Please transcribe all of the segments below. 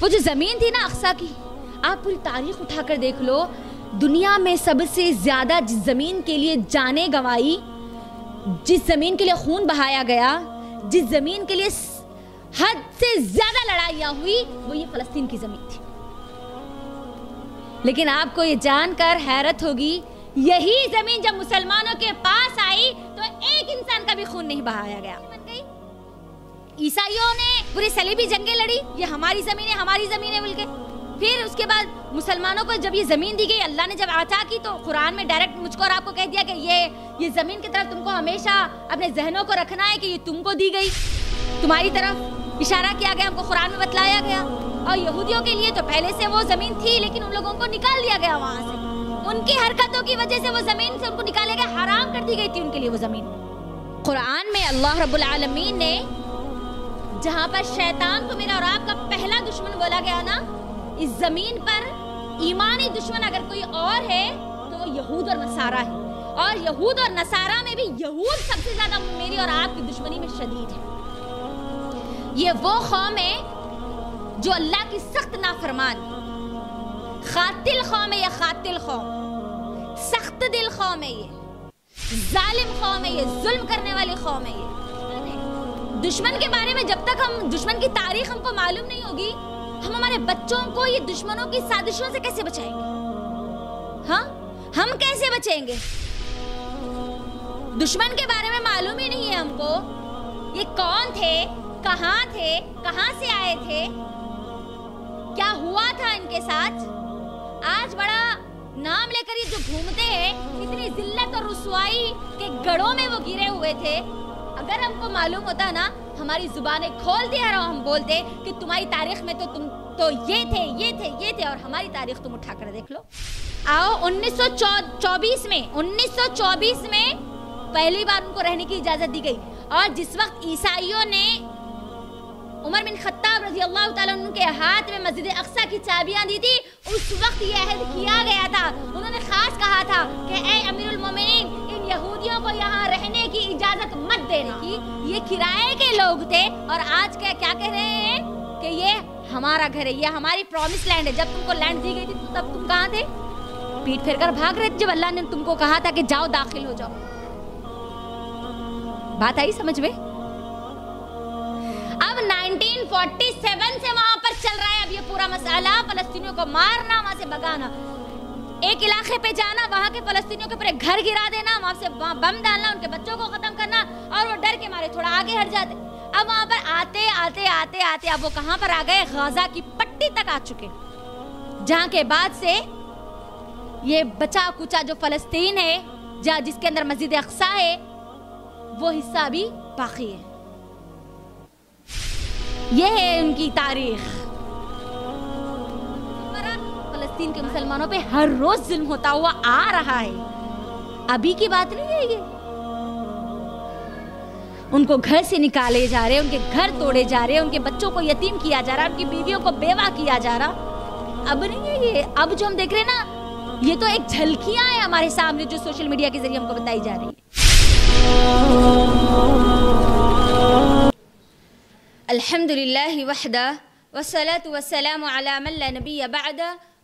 वो जो ज़मीन थी ना अक्सा की, आप पूरी तारीख उठाकर देख लो। दुनिया में सबसे ज़्यादा जिस ज़मीन के लिए जाने गवाई जिस ज़मीन के लिए खून बहाया गया, जिस ज़मीन के लिए हद से ज़्यादा लड़ाइयाँ हुई, वो ये फ़लस्तीन की ज़मीन थी। लेकिन आपको ये जानकर हैरत होगी, यही ज़मीन जब मुसलमानों के पास आई तो एक इंसान का भी खून नहीं बहाया गया। ईसाइयों ने पूरी सलीबी जंगे लड़ी। ये हमारी ज़मीन है हमारी ज़मीन है बोल फिर उसके बाद मुसलमानों को जब ये ज़मीन दी गई, अल्लाह ने जब आता की तो कुरान में डायरेक्ट मुझको और आपको कह दिया कि ये ये ज़मीन की तरफ़ तुमको हमेशा अपने जहनों को रखना है कि ये तुमको दी गई। तुम्हारी तरफ़ इशारा किया गया, हमको कुरान में बतलाया गया। और यहूदियों के लिए तो पहले से वो ज़मीन थी, लेकिन उन लोगों को निकाल दिया गया वहाँ से। उनकी हरकतों की वजह से वो ज़मीन से उनको निकाले गए हराम कर दी गई थी उनके लिए वो ज़मीन। कुरान में अल्लाह रब्बुल आलमीन ने जहाँ पर शैतान को मेरा और आपका पहला दुश्मन बोला गया ना, इस ज़मीन पर ईमानी दुश्मन अगर कोई और है तो वो यहूद और नसारा है। और यहूद और नसारा में भी यहूद सबसे ज़्यादा मेरी और आपकी दुश्मनी में शदीद है। ये वो कौम है जो अल्लाह की सख्त नाफरमान, खातिल कौम है ये खातिल कौम? सख्त दिल कौम है ये। जालिम कौम है ये, जुल्म करने वाली कौम है ये। दुश्मन के बारे में जब तक हम, दुश्मन की तारीख हमको मालूम नहीं होगी, हम हमारे बच्चों को, ये दुश्मनों की साजिशों से कैसे बचाएँगे? हाँ? हम कैसे बचेंगे? दुश्मन के बारे में मालूम ही नहीं है हमको। ये कौन थे? कहाँ थे? कहाँ से आए थे? क्या हुआ था इनके साथ? आज बड़ा नाम लेकर ये जो घूमते हैं, इतनी जिल्लत और रुसवाई के गढ़ों में वो गिरे हुए थे। अगर हमको मालूम होता ना, हमारी जुबानें खोलते और हम बोलते कि तुम्हारी तारीख में तो तुम तो ये थे ये थे ये थे, और हमारी तारीख तुम उठाकर देख लो। आओ 1924 में 1924 में पहली बार उनको रहने की इजाज़त दी गई। और जिस वक्त ईसाइयों ने उमर बिन खत्ताब रज़ी अल्लाह के हाथ में मस्जिद अक्सा की चाबियाँ दी थी, उस वक्त ये अहद किया गया था। उन्होंने खास कहा था कि, ए अमीरुल मोमिनीन यहूदियों को यहाँ रहने की इजाज़त मत देने की। ये किराए के लोग थे और आज क्या क्या कह रहे हैं? कि ये हमारा घर है, ये हमारी प्रॉमिस लैंड है। जब तुमको लैंड दी गई थी, तब तुम कहाँ थे? पीठ फेर कर भाग रहे थे, जब अल्लाह ने तुमको कहा था कि जाओ, दाखिल हो जाओ। बात आई समझ में? अब 1947 से वहाँ पर चल रहा है अब ये पूरा मसाला फलस्तीनियों को मारना, वहाँ से भगाना। एक इलाके पे जाना, वहाँ के फलस्तीनियों के ऊपर घर गिरा देना, वहाँ से बम डालना, उनके बच्चों को खत्म करना, और वो डर के मारे, थोड़ा आगे हट जाते। अब वहाँ पर आते आते आते आते, अब वो कहाँ पर आ गए? गाजा की पट्टी तक आ चुके। जहाँ के बाद से ये बचा कुचा जो फलस्तीन है जहाँ जिसके अंदर मस्जिद अक्सा है, वो हिस्सा भी बाकी है। ये है उनकी तारीख। फलस्तीन के मुसलमानों पे हर रोज जुल्म होता हुआ आ रहा है। अभी की बात नहीं है ये। उनको घर से निकाले जा रहे, उनके घर तोड़े जा रहे, उनके बच्चों को यतीम किया जा रहा, उनकी बीवियों को बेवा किया जा रहा। अब नहीं है ये। अब जो हम देख रहे हैं ना, ये तो एक झलकियाँ है हमारे सामने जो सोशल मीडिया के ज़रिए हमको बताई जा रही है। अल्हम्दुलिल्लाह वहदा वसलात वसलाम अला नबी बाद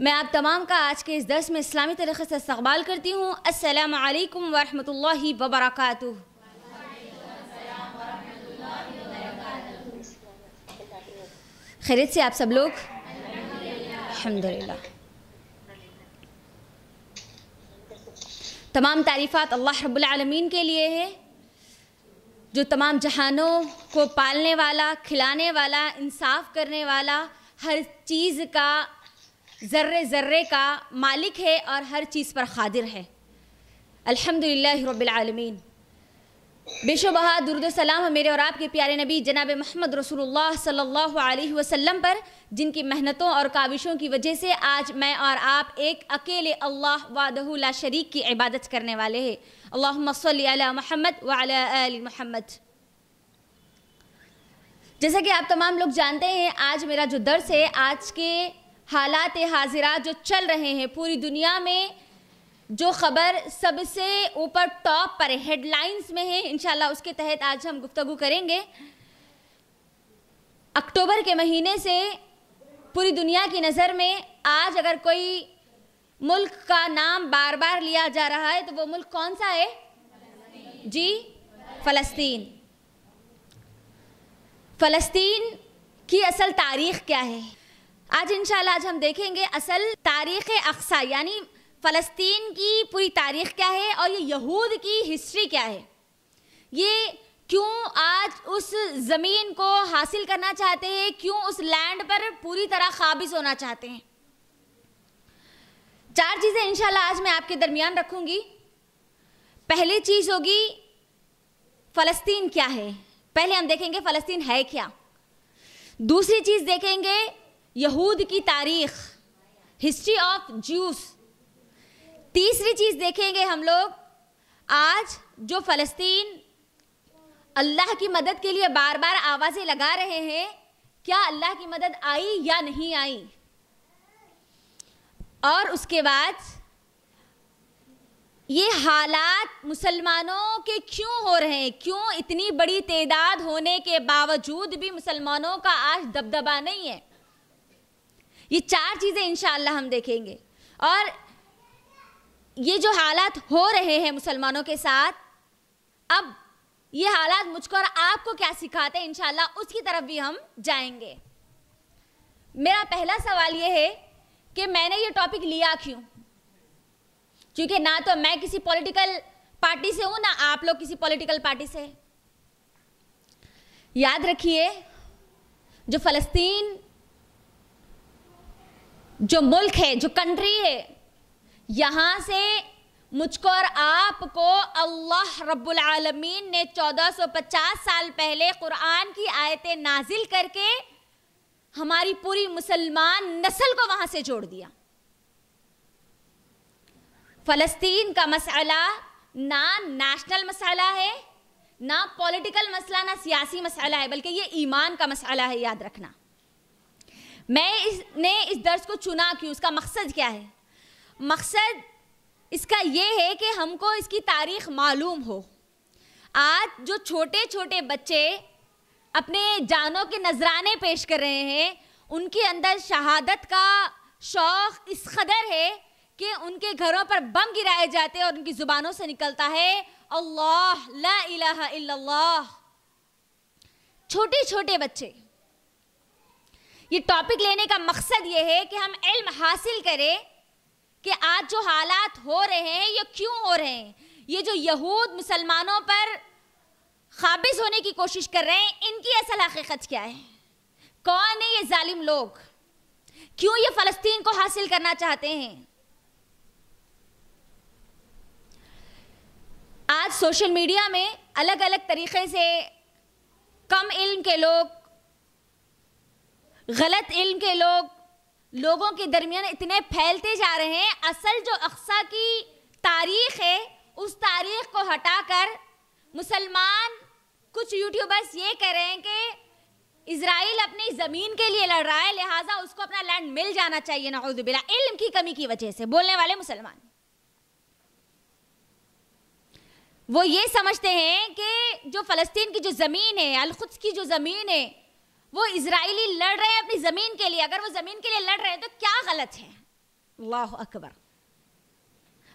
मैं आप तमाम का आज के इस दर्स में इस्लामी तरीक़े से इस्तकबाल करती हूँ। अस्सलामु अलैकुम वरहमतुल्लाहि वबरकातुहू। खैरियत से आप सब लोग? अल्हम्दुलिल्लाह। तमाम तारीफ़ात अल्लाह रब्बुल आलमीन के लिए है। जो तमाम जहानों को पालने वाला, खिलाने वाला, इंसाफ करने वाला, हर चीज़ का ज़र्रे ज़र्रे का मालिक है और हर चीज़ पर खादिर है। अल्हम्दुलिल्लाह रब्बिल आलमीन। बेशुबहा दुरुद सलाम मेरे और आपके प्यारे नबी जनाब मोहम्मद रसूलुल्लाह सल्लल्लाहु अलैहि वसल्लम पर, जिनकी मेहनतों और काविशों की वजह से आज मैं और आप एक अकेले अल्लाह वादहु ला शरीक की इबादत करने वाले हैं। सल्ली अला मोहम्मद व अला आलि मोहम्मद। जैसा कि आप तमाम लोग जानते हैं, आज मेरा जो दर्स है, आज के हालात हाजिरा जो चल रहे हैं पूरी दुनिया में, जो ख़बर सबसे ऊपर टॉप पर हेडलाइंस में है, इंशाल्लाह उसके तहत आज हम गुफ्तु करेंगे। अक्टूबर के महीने से पूरी दुनिया की नज़र में आज अगर कोई मुल्क का नाम बार बार लिया जा रहा है तो वो मुल्क कौन सा है? जी, फ़लस्तीन। फ़लस्तीन की असल तारीख़ क्या है? आज इंशाल्लाह आज हम देखेंगे असल तारीख़ अक्सा, यानी फ़लस्तीन की पूरी तारीख़ क्या है और ये यहूद की हिस्ट्री क्या है। ये क्यों आज उस ज़मीन को हासिल करना चाहते हैं, क्यों उस लैंड पर पूरी तरह काबिज होना चाहते हैं? चार चीज़ें इंशाल्लाह आज मैं आपके दरमियान रखूँगी। पहली चीज़ होगी, फ़लस्तीन क्या है? पहले हम देखेंगे फ़लस्तीन है क्या। दूसरी चीज़ देखेंगे यहूद की तारीख हिस्ट्री ऑफ़ ज्यूस तीसरी चीज़ देखेंगे हम लोग, आज जो फ़लस्तीन अल्लाह की मदद के लिए बार बार आवाज़ें लगा रहे हैं, क्या अल्लाह की मदद आई या नहीं आई? और उसके बाद, ये हालात मुसलमानों के क्यों हो रहे हैं? क्यों इतनी बड़ी तादाद होने के बावजूद भी मुसलमानों का आज दबदबा नहीं है? ये चार चीज़ें इंशाल्लाह हम देखेंगे। और ये जो हालात हो रहे हैं मुसलमानों के साथ, अब ये हालात मुझको और आपको क्या सिखाते हैं इंशाल्लाह उसकी तरफ़ भी हम जाएँगे। मेरा पहला सवाल ये है कि मैंने ये टॉपिक लिया क्यों? क्योंकि ना तो मैं किसी पॉलिटिकल पार्टी से हूँ, ना आप लोग किसी पॉलिटिकल पार्टी से याद रखिए, जो फलस्तीन जो मुल्क है, जो कंट्री है, यहाँ से मुझको और आपको अल्लाह रब्बुल आलमीन ने 1450 साल पहले कुरान की आयतें नाजिल करके हमारी पूरी मुसलमान नस्ल को वहाँ से जोड़ दिया। फ़लस्तीन का मसला ना नेशनल मसला है, ना पॉलिटिकल मसला, ना सियासी मसला है, बल्कि ये ईमान का मसला है, याद रखना। मैं इसने इस दर्स को चुना क्यों? उसका मकसद क्या है? मकसद इसका ये है कि हमको इसकी तारीख मालूम हो। आज जो छोटे छोटे बच्चे अपने जानों के नजराने पेश कर रहे हैं, उनके अंदर शहादत का शौक इस कदर है कि उनके घरों पर बम गिराए जाते हैं और उनकी जुबानों से निकलता है, अल्लाह, ला इलाहा इल्लल्लाह। छोटे छोटे बच्चे ये टॉपिक लेने का मकसद ये है कि हम इल्म हासिल करें कि आज जो हालात हो रहे हैं, ये क्यों हो रहे हैं? ये जो यहूद मुसलमानों पर काबिज होने की कोशिश कर रहे हैं, इनकी असल हकीकत क्या है? कौन है ये जालिम लोग? क्यों ये फलस्तीन को हासिल करना चाहते हैं? आज सोशल मीडिया में अलग अलग तरीके से कम इल्म के लोग गलत इल्म के लोग, लोगों के दरमियान इतने फैलते जा रहे हैं, असल जो अक्सा की तारीख है, उस तारीख को हटाकर मुसलमान, कुछ यूट्यूबर्स ये कह रहे हैं कि इसराइल अपनी ज़मीन के लिए लड़ रहा है, लिहाजा उसको अपना लैंड मिल जाना चाहिए नौजुबिल्ला इल्म की कमी की वजह से, बोलने वाले मुसलमान। वो ये समझते हैं कि जो फ़लस्तीन की जो ज़मीन है अलखुद की जो ज़मीन है वो इसराइली लड़ रहे हैं अपनी ज़मीन के लिए। अगर वो ज़मीन के लिए लड़ रहे हैं तो क्या गलत है? अल्लाह अकबर।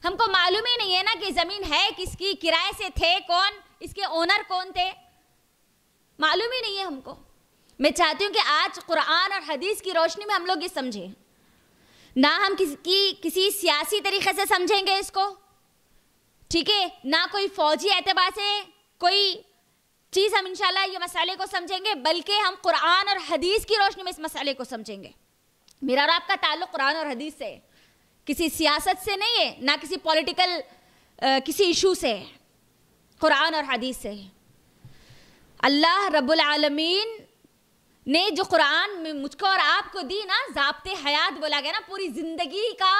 हमको मालूम ही नहीं है ना कि ज़मीन है किसकी, किराए से थे कौन, इसके ओनर कौन थे। मालूम ही नहीं है हमको। मैं चाहती हूँ कि आज कुरान और हदीस की रोशनी में हम लोग ये समझें। ना हम किसी किसी सियासी तरीके से समझेंगे इसको। ठीक है? ना कोई फौजी एतबार से कोई चीज़ हम इंशाल्लाह ये मसाले को समझेंगे, बल्कि हम कुरान और हदीस की रोशनी में इस मसाले को समझेंगे। मेरा और आपका ताल्लुक कुरान और हदीस से किसी सियासत से नहीं है, ना किसी पॉलिटिकल किसी इशू से है। कुरान और हदीस से है। अल्लाह रब्बुल आलमीन ने जो कुरान में मुझको और आपको दी ना, जाबते हयात बोला गया ना, पूरी ज़िंदगी का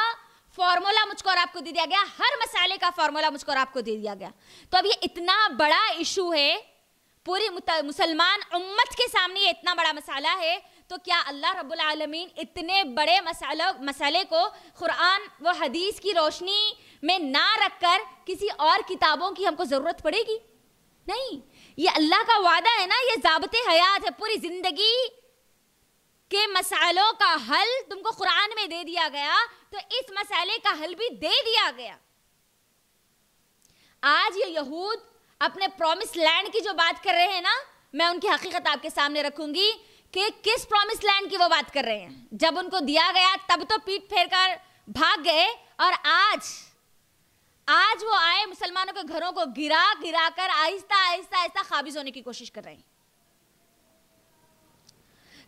फॉर्मूला मुझको और आपको दे दिया गया, हर मसाले का फॉर्मूला मुझको और आपको दे दिया गया। तो अब ये इतना बड़ा इशू है पूरी मुसलमान उम्मत के सामने इतना बड़ा मसाला है तो क्या अल्लाह रब्बुल आलमीन इतने बड़े मसाला, मसाले को कुरान व हदीस की रोशनी में ना रखकर किसी और किताबों की हमको ज़रूरत पड़ेगी? नहीं, ये अल्लाह का वादा है ना, ये जाबते हयात है, पूरी ज़िंदगी के मसालों का हल तुमको कुरान में दे दिया गया तो इस मसाले का हल भी दे दिया गया। आज ये यहूद अपने प्रॉमिस लैंड की जो बात कर रहे हैं ना, मैं उनकी हकीकत आपके सामने रखूँगी कि किस प्रॉमिस लैंड की वो बात कर रहे हैं। जब उनको दिया गया, तब तो पीठ फेर कर भाग गए और आज आज वो आए, मुसलमानों के घरों को गिरा गिरा कर आहिस्ता आहिस्ता आहिस्ता खाबिज होने की कोशिश कर रहे हैं।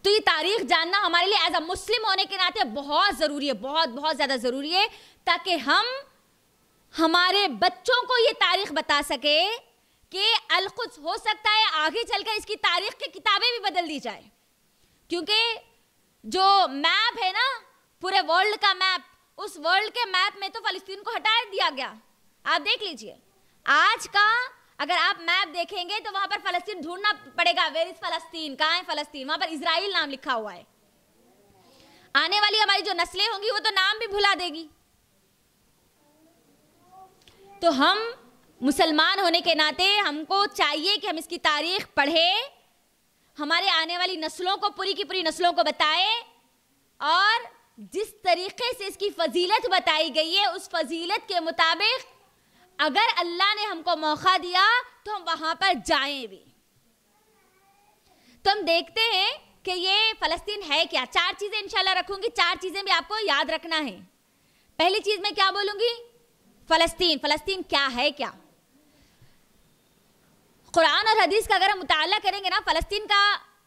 तो ये तारीख जानना हमारे लिए एज अ मुस्लिम होने के नाते बहुत ज़रूरी है, बहुत बहुत ज़्यादा ज़रूरी है, ताकि हम, हमारे बच्चों को ये तारीख बता सके कि अलखुद हो सकता है आगे चलकर इसकी तारीख की किताबें भी बदल दी जाए। क्योंकि जो मैप है ना, पूरे वर्ल्ड का मैप, उस वर्ल्ड के मैप में तो फलस्तीन को हटा दिया गया। आप देख लीजिए, आज का अगर आप मैप देखेंगे तो वहाँ पर फलस्तीन ढूंढना पड़ेगा वेर इज़ फलस्तीन? कहाँ है फलस्तीन? वहाँ पर इसराइल नाम लिखा हुआ है। आने वाली हमारी जो नस्लें होंगी, वो तो नाम भी भुला देगी। तो हम मुसलमान होने के नाते हमको चाहिए कि हम इसकी तारीख पढ़े, हमारे आने वाली नस्लों को, पूरी की पूरी नस्लों को बताए, और जिस तरीके से इसकी फजीलत बताई गई है, उस फजीलत के मुताबिक अगर अल्लाह ने हमको मौका दिया तो हम वहाँ पर जाएँ भी। तो हम देखते हैं कि ये फलस्तीन है क्या? चार चीज़ें इंशाल्लाह रखूँगी, चार चीज़ें भी आपको याद रखना है। पहली चीज़ मैं क्या बोलूँगी? फलस्तीन फलस्तीन क्या है क्या? कुरान और हदीस का अगर हम मुताला करेंगे ना, फलस्तीन का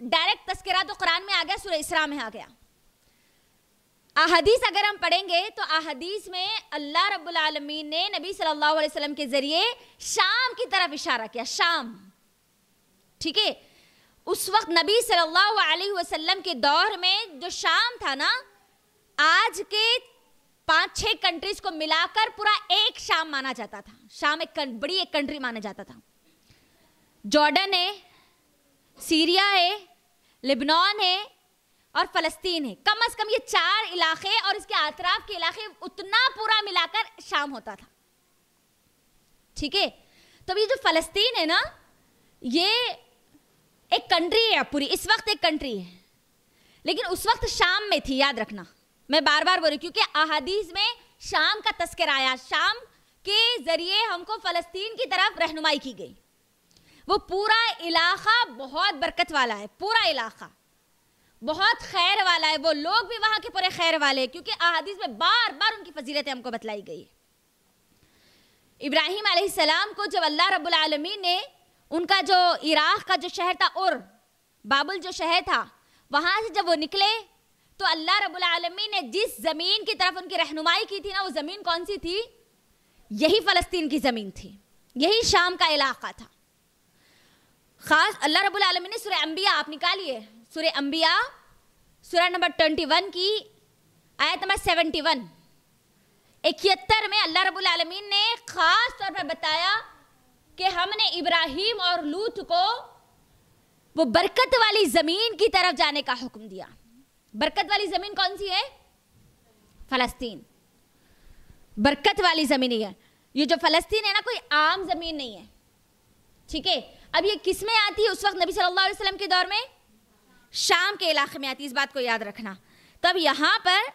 डायरेक्ट तस्करा तो कुरान में आ गया सूर्य इसरा में आ गया। अहदीस अगर हम पढ़ेंगे तो अहदीस में अल्लाह रब्बुल आलमीन ने नबी सल्लल्लाहु अलैहि वसल्लम के ज़रिए शाम की तरफ़ इशारा किया, शाम। ठीक है? उस वक्त नबी सल्लल्लाहु अलैहि वसल्लम के दौर में जो शाम था ना, आज के पाँच छह कंट्रीज़ को मिलाकर पूरा एक शाम माना जाता था। शाम एक बड़ी एक कंट्री माना जाता था। जॉर्डन है, सीरिया है, लिबनान है और फलस्तीन है। कम अज कम ये चार इलाके और इसके अतराफ के इलाके उतना पूरा मिलाकर शाम होता था। ठीक है? तो ये जो फलस्तीन है ना, ये एक कंट्री है पूरी। इस वक्त एक कंट्री है। लेकिन उस वक्त शाम में थी, याद रखना। मैं बार बार बोल रही क्योंकि अहादीस में शाम का तस्कर आया शाम के ज़रिए हमको फलस्तीन की तरफ़ रहनुमाई की गई। वो पूरा इलाका बहुत बरकत वाला है, पूरा इलाका। बहुत खैर वाला है, वो लोग भी वहाँ के पूरे खैर वाले हैं, क्योंकि अहादीस में बार बार उनकी फजीलतें हमको बतलाई गई है। इब्राहिम सलाम को जब अल्लाह रब्बुल आलमीन ने उनका जो इराक का जो शहर था, उर, बाबुल जो शहर था, वहाँ से जब वो निकले तो अल्लाह रब्बुल आलमीन ने जिस ज़मीन की तरफ़ उनकी रहनुमाई की थी ना, वो ज़मीन कौन सी थी? यही फ़लस्तीन की ज़मीन थी। यही शाम का इलाका था। ख़ास अल्लाह रब्बुल आलमीन ने सुरह अंबिया, आप निकालिए। सुर अंबिया सुरा नंबर ट्वेंटी वन की आयत नंबर सेवेंटी वन। इकहत्तर में अल्लाह रबुल आलमीन ने ख़ास तौर पर बताया कि हमने इब्राहिम और लूत को वो बरकत वाली ज़मीन की तरफ़ जाने का हुक्म दिया। बरकत वाली ज़मीन कौन सी है? फ़लस्तीन। बरकत वाली ज़मीन ही है। ये जो फ़लस्तीन है ना, कोई आम ज़मीन नहीं है। ठीक है? अब ये किसमें आती है उस वक्त नबी सल्लल्लाहु अलैहि वसल्लम के दौर में? शाम के इलाके में आती है, इस बात को याद रखना। तब यहाँ पर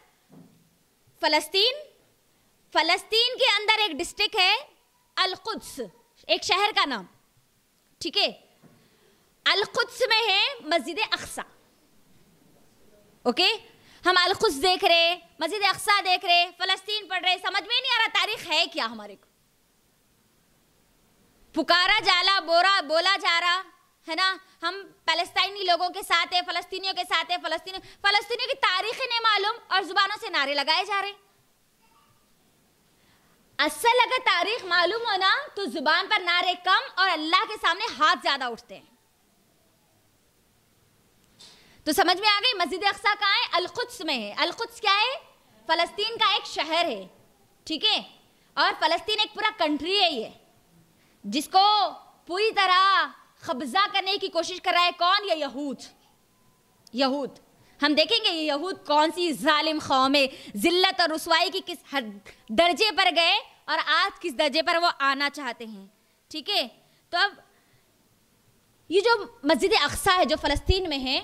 फलस्तीन फलस्तीन के अंदर एक डिस्ट्रिक्ट है, अलकुद्स। एक शहर का नाम। ठीक है? अलकुद्स में है मस्जिद अक्सा। ओके? हम अलकुद्स देख रहे, मस्जिद अक्सा देख रहे, फलस्तीन पढ़ रहे, समझ में नहीं आ रहा, तारीख है क्या हमारे को? पुकारा जाला, बोरा, बोला जा रहा, है ना? हम पैलेस्टाइनी लोगों के साथ है, फलस्तीनियों के साथ है, फलस्तीनी, फलस्तीनियों की तारीख नहीं मालूम और जुबानों से नारे लगाए जा रहे असल अगर तारीख मालूम हो ना तो ज़ुबान पर नारे कम और अल्लाह के सामने हाथ ज़्यादा उठते हैं। तो समझ में आ गई, मस्जिद अक्सा कहाँ है? अलकुद्स में है। अलकुद्स क्या है? फलस्तीन का एक शहर है, ठीक है? और फलस्तीन एक पूरा कंट्री है ये। जिसको पूरी तरह कब्जा करने की कोशिश कर रहा है कौन? ये यहूद। यहूद। हम देखेंगे ये यहूद कौन सी जालिम कौम है। जिल्लत और रसवाई की किस हद दर्जे पर गए और आज किस दर्जे पर वो आना चाहते हैं। ठीक है? तो अब ये जो मस्जिद अक्सा है, जो फ़लस्तीन में है,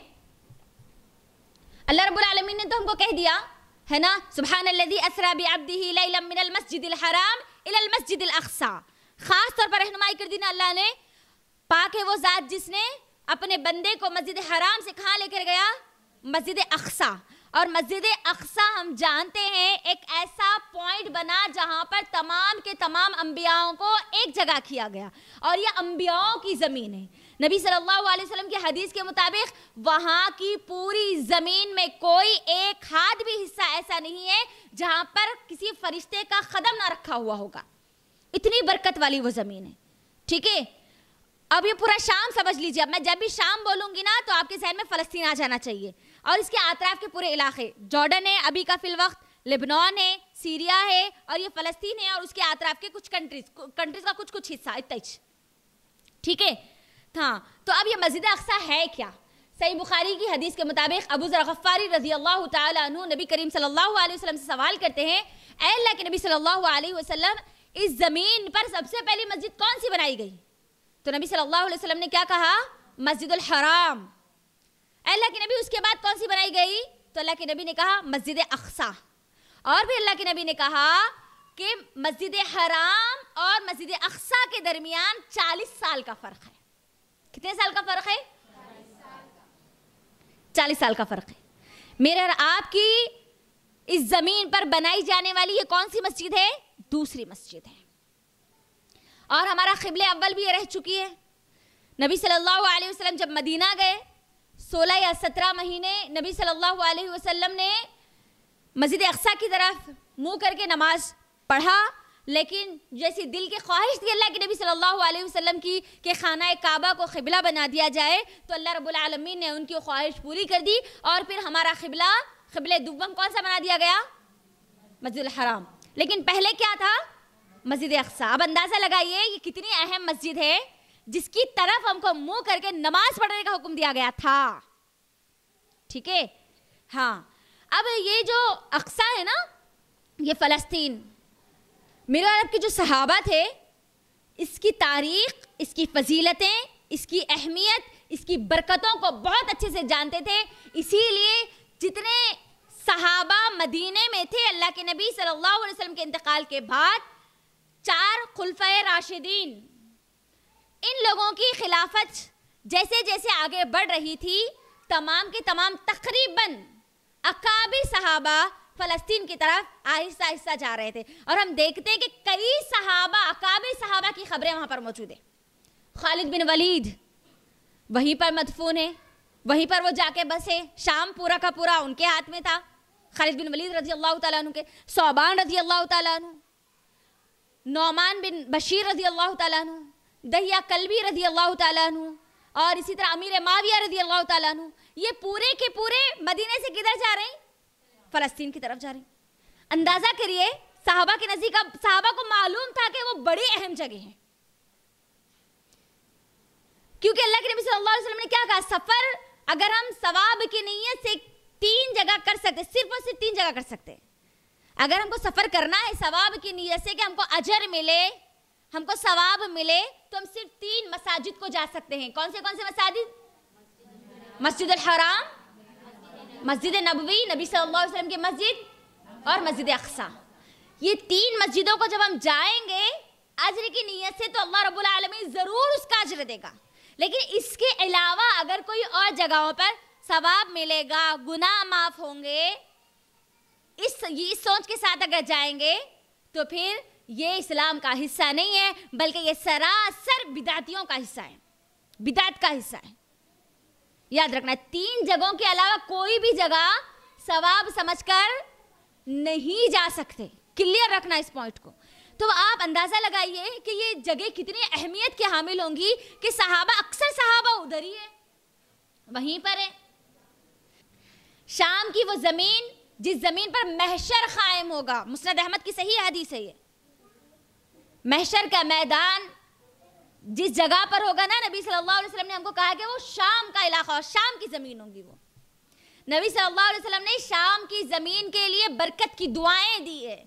अल्लाह रब्बुल आलमीन ने तो हमको कह दिया, है ना? सुबहान असरा बिअब्दिही लैलम मिनल मस्जिदिल हराम इलल मस्जिदिल अक्सा। खास तौर पर रहनुमाई कर दी ना अल्लाह ने। पाक है वो ज़ात जिसने अपने बंदे को मस्जिद हराम से कहाँ लेकर गया? मस्जिद अक्सा। और मस्जिद अक्सा हम जानते हैं, एक ऐसा पॉइंट बना जहाँ पर तमाम के तमाम अम्बियाओं को एक जगह किया गया। और यह अम्बियाओं की ज़मीन है। नबी सल्लल्लाहु अलैहि वसल्लम की हदीस के मुताबिक वहाँ की पूरी ज़मीन में कोई एक हाथ भी हिस्सा ऐसा नहीं है जहाँ पर किसी फरिश्ते का कदम ना रखा हुआ होगा। इतनी बरकत वाली वो ज़मीन है। ठीक है? अब ये पूरा शाम समझ लीजिए। अब मैं जब भी शाम बोलूँगी ना तो आपके जहन में फ़लस्तीन आ जाना चाहिए। और इसके आतराफ के पूरे इलाके, जॉर्डन है, अभी का फिल वक्त, लिबनान है, सीरिया है, और ये फ़लस्तीन है, और उसके आतराफ के कुछ कंट्रीज़ कंट्रीज़ का कुछ कुछ हिस्सा इतना ठीक है? हाँ तो अब ये मस्जिद अक्सा है क्या? सही बुखारी की हदीस के मुताबिक अबू जर गफ़ारी रज़ी अल्लाह तु नबी करीम सल्लल्लाहु अलैहि वसल्लम से सवाल करते हैं अल्लाह के नबी सल्लल्लाहु अलैहि वसल्लम इस ज़मीन पर सबसे पहली मस्जिद कौन सी बनाई गई? तो नबी सल्लल्लाहु अलैहि वसल्लम ने क्या कहा? मस्जिद हराम। अल्लाह के नबी, उसके बाद कौन सी बनाई गई? तो अल्लाह के नबी ने कहा, मस्जिद अक्सा। और भी अल्लाह के नबी ने कहा कि मस्जिद हराम और मस्जिद अक्सा के दरमियान 40 साल का फ़र्क है। कितने साल का फ़र्क है? चालीस साल का फ़र्क है। मेरे और आपकी इस ज़मीन पर बनाई जाने वाली ये कौन सी मस्जिद है? दूसरी मस्जिद है। और हमारा खिबले अव्वल भी रह चुकी है। नबी सल्लल्लाहु अलैहि वसल्लम जब मदीना गए, सोलह या सत्रह महीने नबी सल्लल्लाहु अलैहि वसल्लम ने मस्जिद अक्सा की तरफ़ मुँह करके नमाज़ पढ़ा, लेकिन जैसी दिल की ख्वाहिश थी अल्लाह के नबी सल्लल्लाहु अलैहि वसल्लम की कि खाना काबा को खिबला बना दिया जाए तो अल्लाह रब्बुल ने उनकी ख्वाहिश पूरी कर दी और फिर हमारा खिबला खिबले दुबम कौन सा बना दिया गया? मस्जिद हराम। लेकिन पहले क्या था? मस्जिद अक्सा। अब अंदाज़ा लगाइए ये कितनी अहम मस्जिद है, जिसकी तरफ़ हमको मुँह करके नमाज़ पढ़ने का हुक्म दिया गया था। ठीक है? हाँ। अब ये जो अक्सा है ना, ये फ़लस्तीन, मेरे अरब के जो सहाबा थे, इसकी तारीख, इसकी फजीलतें, इसकी अहमियत, इसकी बरकतों को बहुत अच्छे से जानते थे। इसीलिए जितने सहाबा मदीने में थे, अल्लाह के नबी सल्लल्लाहु अलैहि वसल्लम के इंतकाल के बाद चार खुलफा राशिदीन, इन लोगों की खिलाफत जैसे जैसे आगे बढ़ रही थी, तमाम के तमाम तकरीबन अकाबी सहाबा फ़लस्तीन की तरफ़ आहिस्ता आहिस्ता जा रहे थे। और हम देखते हैं कि कई सहाबा, अकाबे सहाबा की खबरें वहाँ पर मौजूद है। खालिद बिन वलीद, वहीं पर मदफून है, वहीं पर वो जाके बसे, शाम पूरा का पूरा उनके हाथ में था। खालिद बिन वलीद रज़ी अल्लाह तु के, सोबान रज़ी अल्लाह तु नौमान बिन बशीर रज़ी अल्लाह तु दहिया कलबी रज़ी अल्लाह तु और इसी तरह अमीर माविया रज़ी अल्लाह तु ये पूरे के पूरे मदीने से किधर जा रहे हैं? फ़लस्तीन की तरफ़ जा रही अंदाज़ा करिए, साहबा के नज़दीक अब, साहबा को मालूम था कि वो बड़ी अहम जगह है। क्योंकि अल्लाह के नबी सल्लल्लाहु अलैहि वसल्लम ने क्या कहा, सफ़र अगर हम सवाब की नीयत से तीन जगह कर सकते, सिर्फ़ और सिर्फ़ तीन जगह कर सकते। अगर हमको सफ़र करना है, सवाब की नीयत से कि हमको अजर मिले, हमको सवाब मिले तो हम सिर्फ़ तीन मसाजिद को जा सकते हैं। कौन से कौन से मसाजिद? मस्जिद हराम, मस्जिद नबवी, नबी सल्लल्लाहु अलैहि वसल्लम की मस्जिद और मस्जिद अक्सा। ये तीन मस्जिदों को जब हम जाएँगे, अजर की नीयत से तो अल्लाह रब्बुल आलमीन ज़रूर उसका अजर देगा। लेकिन इसके अलावा अगर कोई और जगहों पर सवाब मिलेगा, गुनाह माफ़ होंगे। इस, ये सोच के साथ अगर जाएँगे तो फिर ये इस्लाम का हिस्सा नहीं है, बल्कि ये सरासर बिदातियों का हिस्सा है। बिदात का हिस्सा है। याद रखना, तीन जगहों के अलावा कोई भी जगह सवाब समझकर नहीं जा सकते। क्लियर रखना इस पॉइंट को। तो आप अंदाज़ा लगाइए कि ये जगह कितनी अहमियत के हामिल होंगी कि सहाबा, अक्सर सहाबा उधर ही है, वहीं पर है। शाम की वो ज़मीन, जिस ज़मीन पर महशर कायम होगा। मुस्नद अहमद की सही हदीस है ये। महशर का मैदान जिस जगह पर होगा ना, नबी सल्लल्लाहु अलैहि वसल्लम ने हमको कहा कि वो शाम का इलाका और शाम की ज़मीन होगी वो। नबी सल्लल्लाहु अलैहि वसल्लम ने शाम की ज़मीन के लिए बरकत की दुआएँ दी है।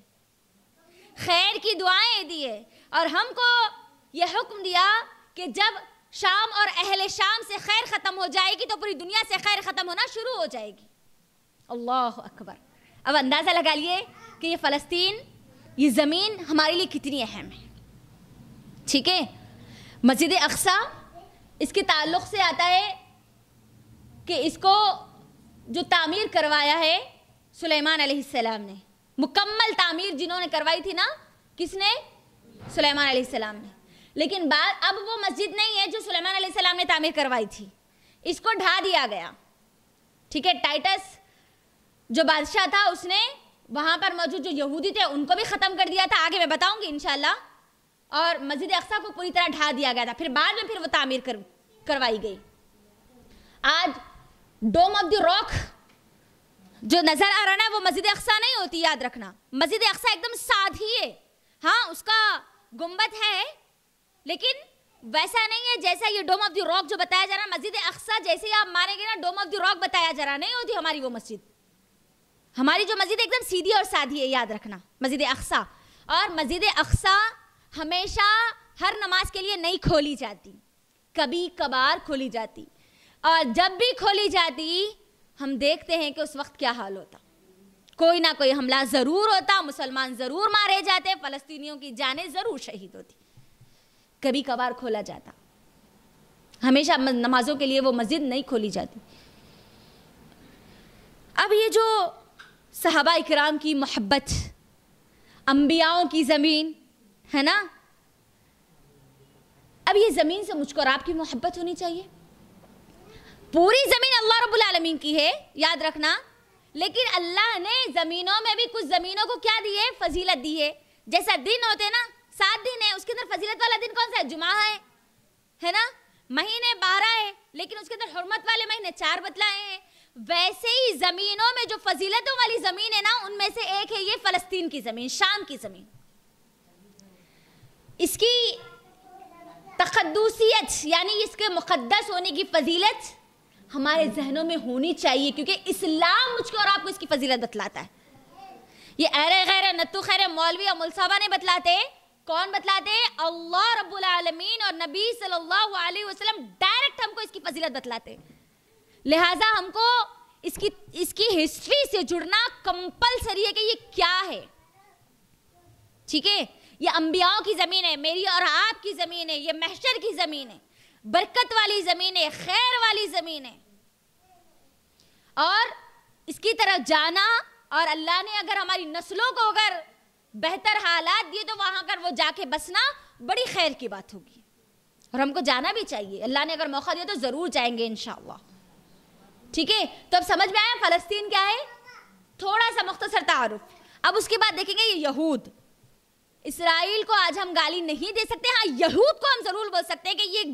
खैर की दुआएँ दी है। और हमको यह हुक्म दिया कि जब शाम और अहले शाम से खैर ख़त्म हो जाएगी तो पूरी दुनिया से खैर ख़त्म होना शुरू हो जाएगी। अल्लाह अकबर। अब अंदाज़ा लगा लिए कि ये फ़लस्तीन, ये ज़मीन हमारे लिए कितनी अहम है। ठीक है? मस्जिद अक्सा, इसके ताल्लुक़ से आता है कि इसको जो तामीर करवाया है, सुलेमान अलैहिस्सलाम ने। मुकम्मल तामीर जिन्होंने करवाई थी ना, किसने? सुलेमान अलैहिस्सलाम ने। लेकिन बाद, अब वो मस्जिद नहीं है जो सुलेमान अलैहिस्सलाम ने तामीर करवाई थी। इसको ढा दिया गया। ठीक है? टाइटस जो बादशाह था, उसने वहाँ पर मौजूद जो यहूदी थे, उनको भी ख़त्म कर दिया था। आगे मैं बताऊँगी इनशाला और मस्जिद अक्सा को पूरी तरह ढा दिया गया था। फिर बाद में फिर वो तामीर कर, करवाई गई। आज डोम ऑफ़ द रॉक जो नज़र आ रहा ना, वो मस्जिद अक्सा नहीं होती, याद रखना। मस्जिद अक्सा एकदम साधी है। हाँ उसका गुंबद है, लेकिन वैसा नहीं है जैसा ये डोम ऑफ़ द रॉक जो बताया जा रहा है। मस्जिद अक्सा जैसे आप मानेंगे ना डोम ऑफ़ द रॉक बताया जा रहा नहीं होती हमारी वो मस्जिद। हमारी जो मस्जिद एकदम सीधी और सादी है, याद रखना। मस्जिद अक्सा। और मस्जिद अक्सा हमेशा हर नमाज़ के लिए नहीं खोली जाती। कभी कभार खोली जाती। और जब भी खोली जाती, हम देखते हैं कि उस वक्त क्या हाल होता। कोई ना कोई हमला ज़रूर होता, मुसलमान ज़रूर मारे जाते, फ़लस्तीनियों की जानें ज़रूर शहीद होती। कभी कभार खोला जाता। हमेशा नमाजों के लिए वो मस्जिद नहीं खोली जाती। अब ये जो सहाबा इकराम की मोहब्बत अम्बियाओं की ज़मीन, है ना? अब ये ज़मीन से मुझको और आपकी मोहब्बत होनी चाहिए। पूरी ज़मीन अल्लाह रब्बुल आलमीन की है, याद रखना। लेकिन अल्लाह ने ज़मीनों में भी कुछ ज़मीनों को क्या दी है? फजीलत दी है। जैसा दिन होते हैं ना, सात दिन है, उसके अंदर फजीलत वाला दिन कौन सा है? जुमा है है ना? महीने बारह है, लेकिन उसके अंदर हरमत वाले महीने चार बतलाए हैं। वैसे ही जमीनों में जो फजीलतों वाली ज़मीन है ना, उनमें से एक है ये फलस्तीन की ज़मीन, शाम की ज़मीन। इसकी तकदूसियत यानी इसके मुकद्दस होने की फजीलत हमारे जहनों में होनी चाहिए, क्योंकि इस्लाम मुझको और आपको इसकी फजीलत बतलाता है। ये अरे गैर नत्तु खैर, मौलवी और मुलसाबा ने बतलाते। कौन बतलाते? अल्लाह रब्बुल आलमीन और नबी सल्लल्लाहु अलैहि वसल्लम डायरेक्ट हमको इसकी फजीलत बतलाते। लिहाजा हमको इसकी इसकी हिस्ट्री से जुड़ना कंपलसरी है कि ये क्या है। ठीक है? ये अंबियाओं की ज़मीन है, मेरी और आपकी ज़मीन है, ये महशर की ज़मीन है, बरकत वाली ज़मीन है, खैर वाली ज़मीन है। और इसकी तरफ़ जाना और अल्लाह ने अगर हमारी नस्लों को अगर बेहतर हालात दिए तो वहाँ कर वो जाके बसना, बड़ी खैर की बात होगी। और हमको जाना भी चाहिए। अल्लाह ने अगर मौका दिया तो ज़रूर जाएँगे इन ठीक है? तो अब समझ में आया फ़लस्तीन क्या है? थोड़ा सा मुख्तसर तारुफ। अब उसके बाद देखेंगे ये यहूद। इसराइल को आज हम गाली नहीं दे सकते। हाँ यहूद को हम ज़रूर बोल सकते हैं कि ये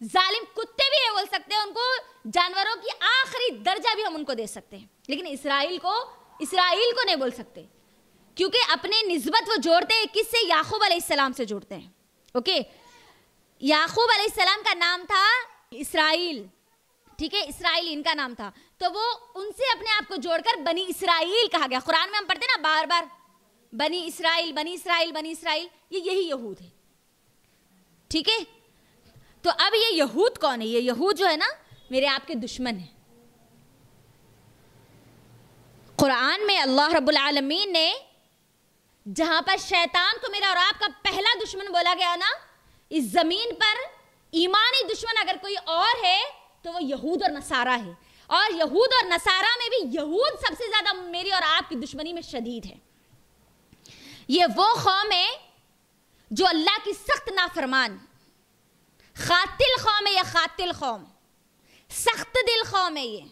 जालिम कुत्ते भी है बोल सकते हैं। उनको जानवरों की आखिरी दर्जा भी हम उनको दे सकते हैं। लेकिन इसराइल को इसराइल को नहीं बोल सकते। क्योंकि अपने नस्बत वो जोड़ते हैं। किससे? याकूब अलैहिस्सलाम से जोड़ते हैं। ओके? याकूब अलैहिस्सलाम का नाम था इसराइल। ठीक है, इसराइल इनका नाम था। तो वो उनसे अपने आप को जोड़कर बनी इसराइल कहा गया। कुरान में हम पढ़ते ना बार बार बनी इसराइल बनी इसराइल बनी इसराइल, ये यही यहूद है। ठीक है? तो अब ये यहूद कौन है? ये यहूद जो है ना, मेरे आपके दुश्मन है। कुरान में अल्लाह रब्बुल आलमीन ने, जहाँ पर शैतान को मेरा और आपका पहला दुश्मन बोला गया ना, इस ज़मीन पर ईमानी दुश्मन अगर कोई और है तो वो यहूद और नसारा है। और यहूद और नसारा में भी यहूद सबसे ज़्यादा मेरी और आपकी दुश्मनी में शदीद है। ये वो कौम है जो अल्लाह की सख्त नाफरमान, खातिल कौम है ये खातिल कौम? सख्त दिल कौम है ये,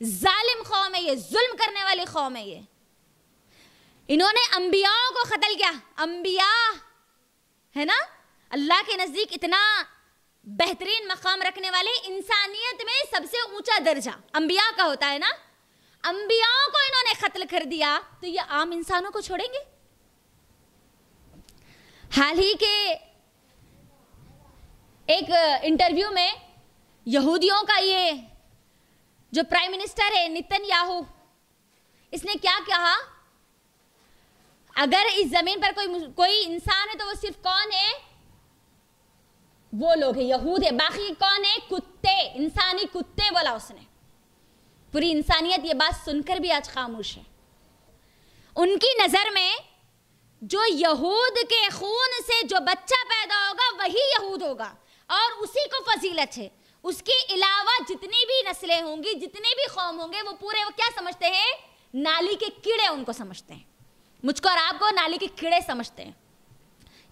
जालिम कौम है ये, जुल्म करने वाली कौम है ये। इन्होंने अंबियाओं को कत्ल किया। अंबिया, है ना? अल्लाह के नज़दीक इतना बेहतरीन मकाम रखने वाले इंसानियत में सबसे ऊँचा दर्जा अंबिया का होता है ना? अंबियाओं को इन्होंने कत्ल कर दिया तो ये आम इंसानों को छोड़ेंगे? हाल ही के एक इंटरव्यू में यहूदियों का ये जो प्राइम मिनिस्टर है नितिन याहू इसने क्या कहा? अगर इस ज़मीन पर कोई कोई इंसान है तो वो सिर्फ़ कौन है? वो लोग है, यहूद है, बाकी कौन है? कुत्ते, इंसानी कुत्ते बोला उसने। पूरी इंसानियत ये बात सुनकर भी आज खामोश है। उनकी नज़र में जो यहूद के खून से जो बच्चा पैदा होगा, वही यहूद होगा। और उसी को फजीलत है। उसके अलावा जितनी भी नस्लें होंगी, जितने भी कौम होंगे, वो पूरे वो क्या समझते हैं? नाली के कीड़े उनको समझते हैं। मुझको और आपको नाली के कीड़े समझते हैं।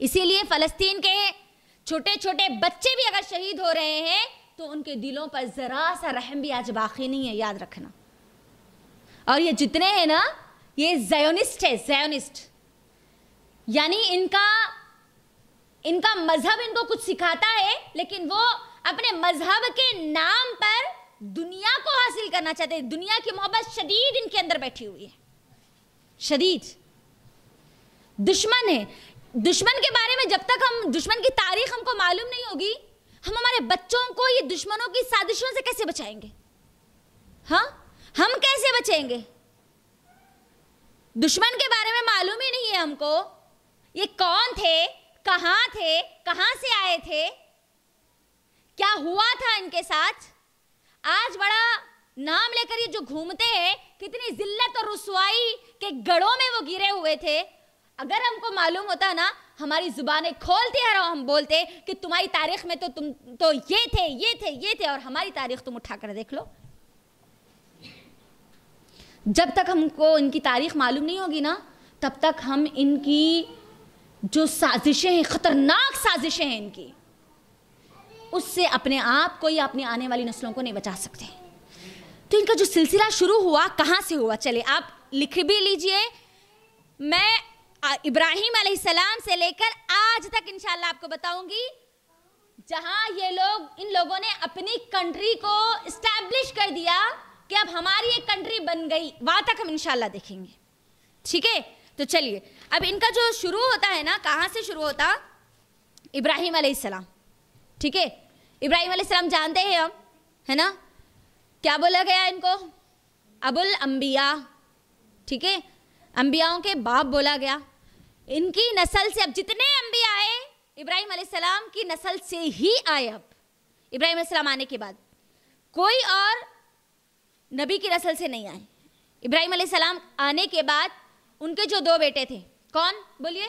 इसीलिए फलस्तीन के छोटे छोटे बच्चे भी अगर शहीद हो रहे हैं तो उनके दिलों पर जरा सा रहम भी आज बाकी नहीं है, याद रखना। और ये जितने हैं ना, ये जयोनिस्ट है जयोनिस्ट यानी इनका इनका मज़हब इनको कुछ सिखाता है, लेकिन वो अपने मज़हब के नाम पर दुनिया को हासिल करना चाहते हैं। दुनिया की मोहब्बत शदीद इनके अंदर बैठी हुई है। शदीद। दुश्मन है। दुश्मन के बारे में जब तक हम, दुश्मन की तारीख हमको मालूम नहीं होगी, हम हमारे बच्चों को, ये दुश्मनों की साजिशों से कैसे बचाएँगे? हाँ? हम कैसे बचेंगे? दुश्मन के बारे में मालूम ही नहीं है हमको। ये कौन थे? कहाँ थे? कहाँ से आए थे? क्या हुआ था इनके साथ? आज बड़ा नाम लेकर ये जो घूमते हैं, कितनी जिल्लत और रसवाई के गढ़ों में वो गिरे हुए थे। अगर हमको मालूम होता ना, हमारी जुबानें खोलते हैं हम बोलते कि तुम्हारी तारीख में तो तुम तो ये थे ये थे ये थे, और हमारी तारीख तुम उठा कर देख लो। जब तक हमको इनकी तारीख मालूम नहीं होगी ना, तब तक हम इनकी जो साजिशें हैं, ख़तरनाक साजिशें हैं इनकी, उससे अपने आप को या अपनी आने वाली नस्लों को नहीं बचा सकते। तो इनका जो सिलसिला शुरू हुआ, कहाँ से हुआ? चले आप लिख भी लीजिए। मैं इब्राहिम सलाम से लेकर आज तक इंशाल्लाह आपको बताऊँगी, जहाँ ये लोग, इन लोगों ने अपनी कंट्री को स्टैब्लिश कर दिया कि अब हमारी एक कंट्री बन गई। वहाँ तक हम इंशाल्लाह देखेंगे। ठीक है? तो चलिए, अब इनका जो शुरू होता है ना, कहाँ से शुरू होता? इब्राहिम सलाम। ठीक है? इब्राहिम सलाम जानते हैं हम, है ना? क्या बोला गया इनको? अबुल अंबिया। ठीक है? अंबियाओं के बाप बोला गया। इनकी नस्ल से अब जितने अंबिया आए, इब्राहिम सलाम की नस्ल से ही आए अब। इब्राहिम सलाम आने के बाद कोई और नबी की नस्ल से नहीं आए। इब्राहिम सलाम आने के बाद उनके जो दो बेटे थे, कौन? बोलिए।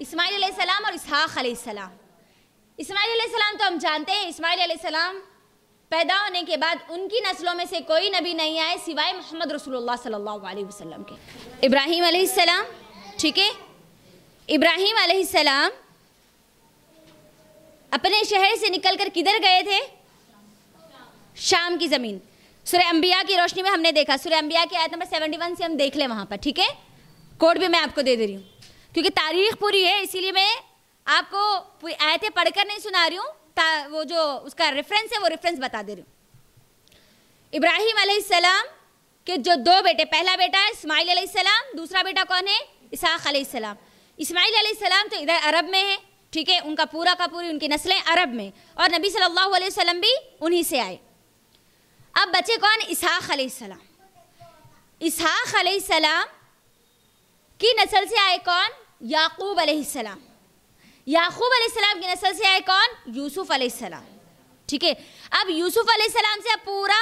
इस्माइल सलाम और इसहाक सलाम। इस्माइल सलाम तो हम जानते हैं, इस्माइल सलाम पैदा होने के बाद उनकी नस्लों में से कोई नबी नहीं आए सिवाय मोहम्मद रसूलुल्लाह सल्लल्लाहु अलैहि वसल्लम के। इब्राहिम सलाम, ठीक है? इब्राहिम सलाम अपने शहर से निकलकर किधर गए थे? शाम की ज़मीन। सुरह अंबिया की रोशनी में हमने देखा। सुरह अंबिया की आयत नंबर सेवेंटी वन से हम देख लें वहाँ पर, ठीक है? कोड भी मैं आपको दे दे रही हूँ। क्योंकि तारीख पूरी है, इसीलिए मैं आपको आयतें पढ़कर नहीं सुना रही हूँ। वो जो उसका रेफरेंस है, वो रेफरेंस बता दे रही हूँ। इब्राहिम सलाम के जो दो बेटे, पहला बेटा है इस्माइल सलाम, दूसरा बेटा कौन है? इसाक सलाम। इस्माइल सलाम तो इधर अरब में है, ठीक है? उनका पूरा का पूरी उनकी नस्लें अरब में। और नबी सल्लल्लाहु अलैहि वसल्लम भी उन्हीं से आए। अब बचे कौन? इसहाक सलाम। इसहाक सलाम की नस्ल से आए कौन? याकूब सलाम। याकूब सलाम की नस्ल से आए कौन? यूसुफ सलाम। ठीक है? अब यूसुफ सलाम से अब पूरा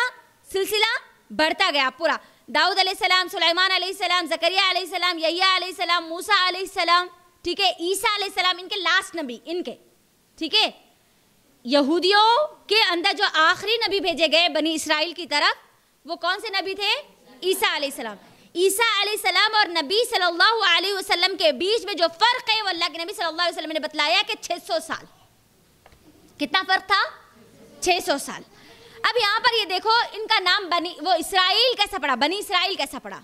सिलसिला बढ़ता गया, पूरा। दाऊद सलाम, सुलेमान सलाम, जकरिया सलाम, यहिया सलाम, मूसा सलाम, ठीक है? ईसा सलाम, इनके लास्ट नबी, इनके, ठीक है? यहूदियों के अंदर जो आखिरी नबी भेजे गए बनी इसराइल की तरफ़, वो कौन से नबी थे? ईसा सलाम। ईसा सलाम और नबी सल्लल्लाहु अलैहि वसल्लम के बीच में जो फ़र्क है, वो अल्लाह के नबी सल्लल्लाहु अलैहि वसल्लम ने बतलाया कि 600 साल। कितना फ़र्क था? 600 साल। अब यहाँ पर ये देखो, इनका नाम बनी, वो इसराइल कैसा पड़ा? बनी इसराइल कैसा पड़ा?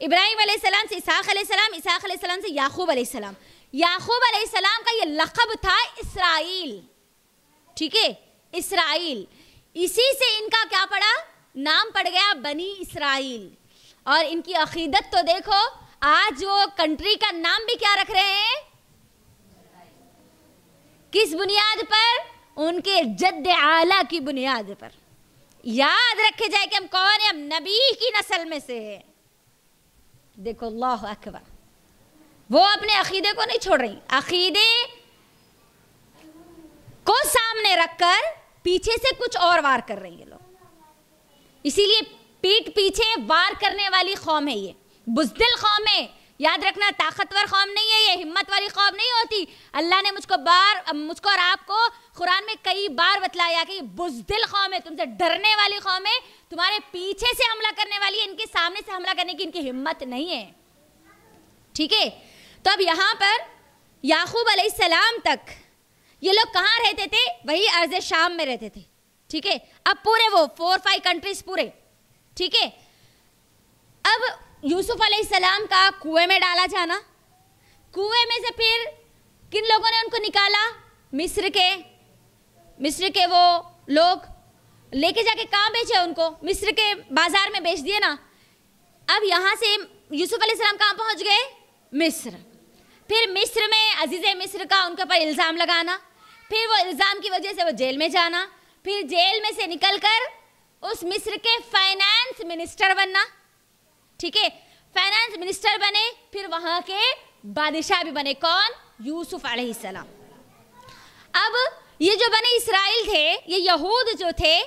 इब्राहिम सलाम से इसाक सलाम इसाक सलाम से याकूब सलाम याकूब सलाम का ये लक़ब था इसराइल। ठीक है? इसराइल। इसी से इनका क्या पड़ा? नाम पड़ गया बनी इसराइल। और इनकी अकीदत तो देखो, आज वो कंट्री का नाम भी क्या रख रहे हैं? किस बुनियाद पर? उनके जद आला की बुनियाद पर। याद रखे जाए कि हम कौन है? हम नबी की नस्ल में से है। देखो, अल्लाह अकबर। वो अपने अकीदे को नहीं छोड़ रही। अकीदे को सामने रखकर पीछे से कुछ और वार कर रही है लोग। इसीलिए पीठ पीछे वार करने वाली कौम है ये। बुजदिल कौम है। याद रखना, ताकतवर कौम नहीं है ये, हिम्मत वाली कौम नहीं होती। अल्लाह ने मुझको बार, मुझको और आपको कुरान में कई बार बतलाया कि बुजदिल कौम है, तुमसे डरने वाली कौम है, तुम्हारे पीछे से हमला करने वाली है, इनके सामने से हमला करने की इनकी हिम्मत नहीं है। ठीक है? तो अब यहाँ पर याकूब सलाम तक, ये लोग कहाँ रहते थे? वही अर्ज़ शाम में रहते थे। ठीक है? अब पूरे वो फोर फाइव कंट्रीज़ पूरे। ठीक है? अब यूसुफ सलाम का कुएँ में डाला जाना। कुएँ में से फिर किन लोगों ने उनको निकाला? मिस्र के। मिस्र के वो लोग लेके जाके कहाँ बेचे उनको? मिस्र के बाज़ार में बेच दिए ना। अब यहाँ से यूसुफ सलाम कहाँ पहुँच गए? मिस्र। फिर मिस्र में, अज़ीज़ मिस्र का उनके ऊपर इल्ज़ाम लगाना। फिर वो इल्ज़ाम की वजह से वो जेल में जाना। फिर जेल में से निकलकर उस मिस्र के फाइनेंस मिनिस्टर बनना। ठीक है? फाइनेंस मिनिस्टर बने, फिर वहाँ के बादशाह भी बने। कौन? यूसुफ सलाम। अब ये जो बने इसराइल थे, ये यहूद जो थे,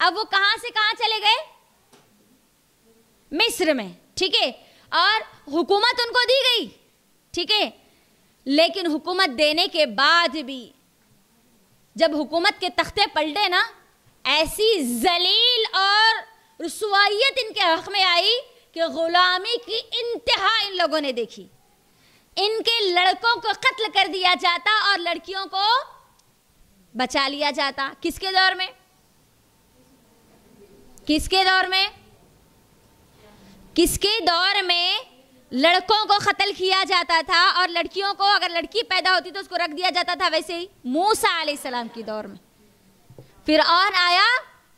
अब वो कहाँ से कहाँ चले गए? मिस्र में, ठीक है? और हुकूमत उनको दी गई, ठीक है? लेकिन हुकूमत देने के बाद भी, जब हुकूमत के तख्ते पलटे ना, ऐसी जलील और रसवाइत इनके हक में आई कि गुलामी की इंतहा इन लोगों ने देखी। इनके लड़कों को कत्ल कर दिया जाता और लड़कियों को बचा लिया जाता। किसके दौर में? किसके दौर में? किसके दौर में लड़कों को कत्ल किया जाता था और लड़कियों को अगर लड़की पैदा होती तो उसको रख दिया जाता था वैसे ही मूसा सलाम की दौर में। फिर और आया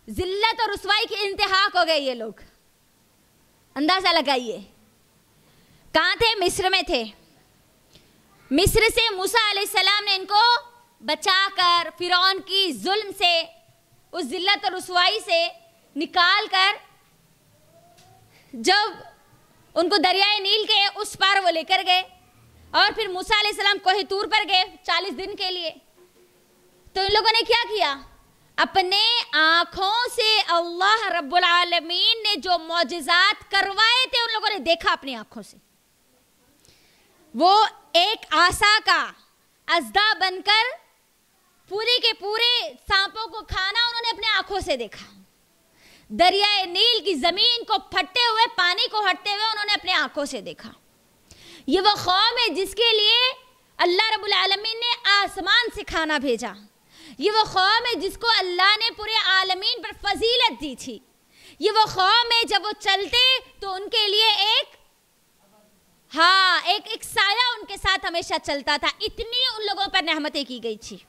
जिल्लत और रसवाई की इंतहा हो गए ये लोग। अंदाज़ा लगाइए। कहाँ थे? मिस्र में थे। मिस्र से मूसा सलाम ने इनको बचाकर फिर की जुल्म से, उस जिल्लत और रसवाई से निकाल कर जब उनको दरियाए नील के उस पार वो लेकर गए और फिर मूसा सलाम कोहितूर पर गए चालीस दिन के लिए। तो इन लोगों ने क्या किया? अपने आँखों से अल्लाह रब्बुल आलमीन ने जो मौजजात करवाए थे, उन लोगों ने देखा अपनी आँखों से। वो एक आशा का अजदा बनकर पूरे के पूरे सांपों को खाना उन्होंने अपने आँखों से देखा। दरियाए नील की ज़मीन को फटते हुए, पानी को हटते हुए उन्होंने अपने आँखों से देखा। ये वो कौम है जिसके लिए अल्लाह रब्बुल आलमीन ने आसमान से खाना भेजा। ये वो कौम है जिसको अल्लाह ने पूरे आलमीन पर फजीलत दी थी। ये वो कौम है जब वो चलते तो उनके लिए एक हाँ एक एक साया उनके साथ हमेशा चलता था। इतनी उन लोगों पर नहमतें की गई थी।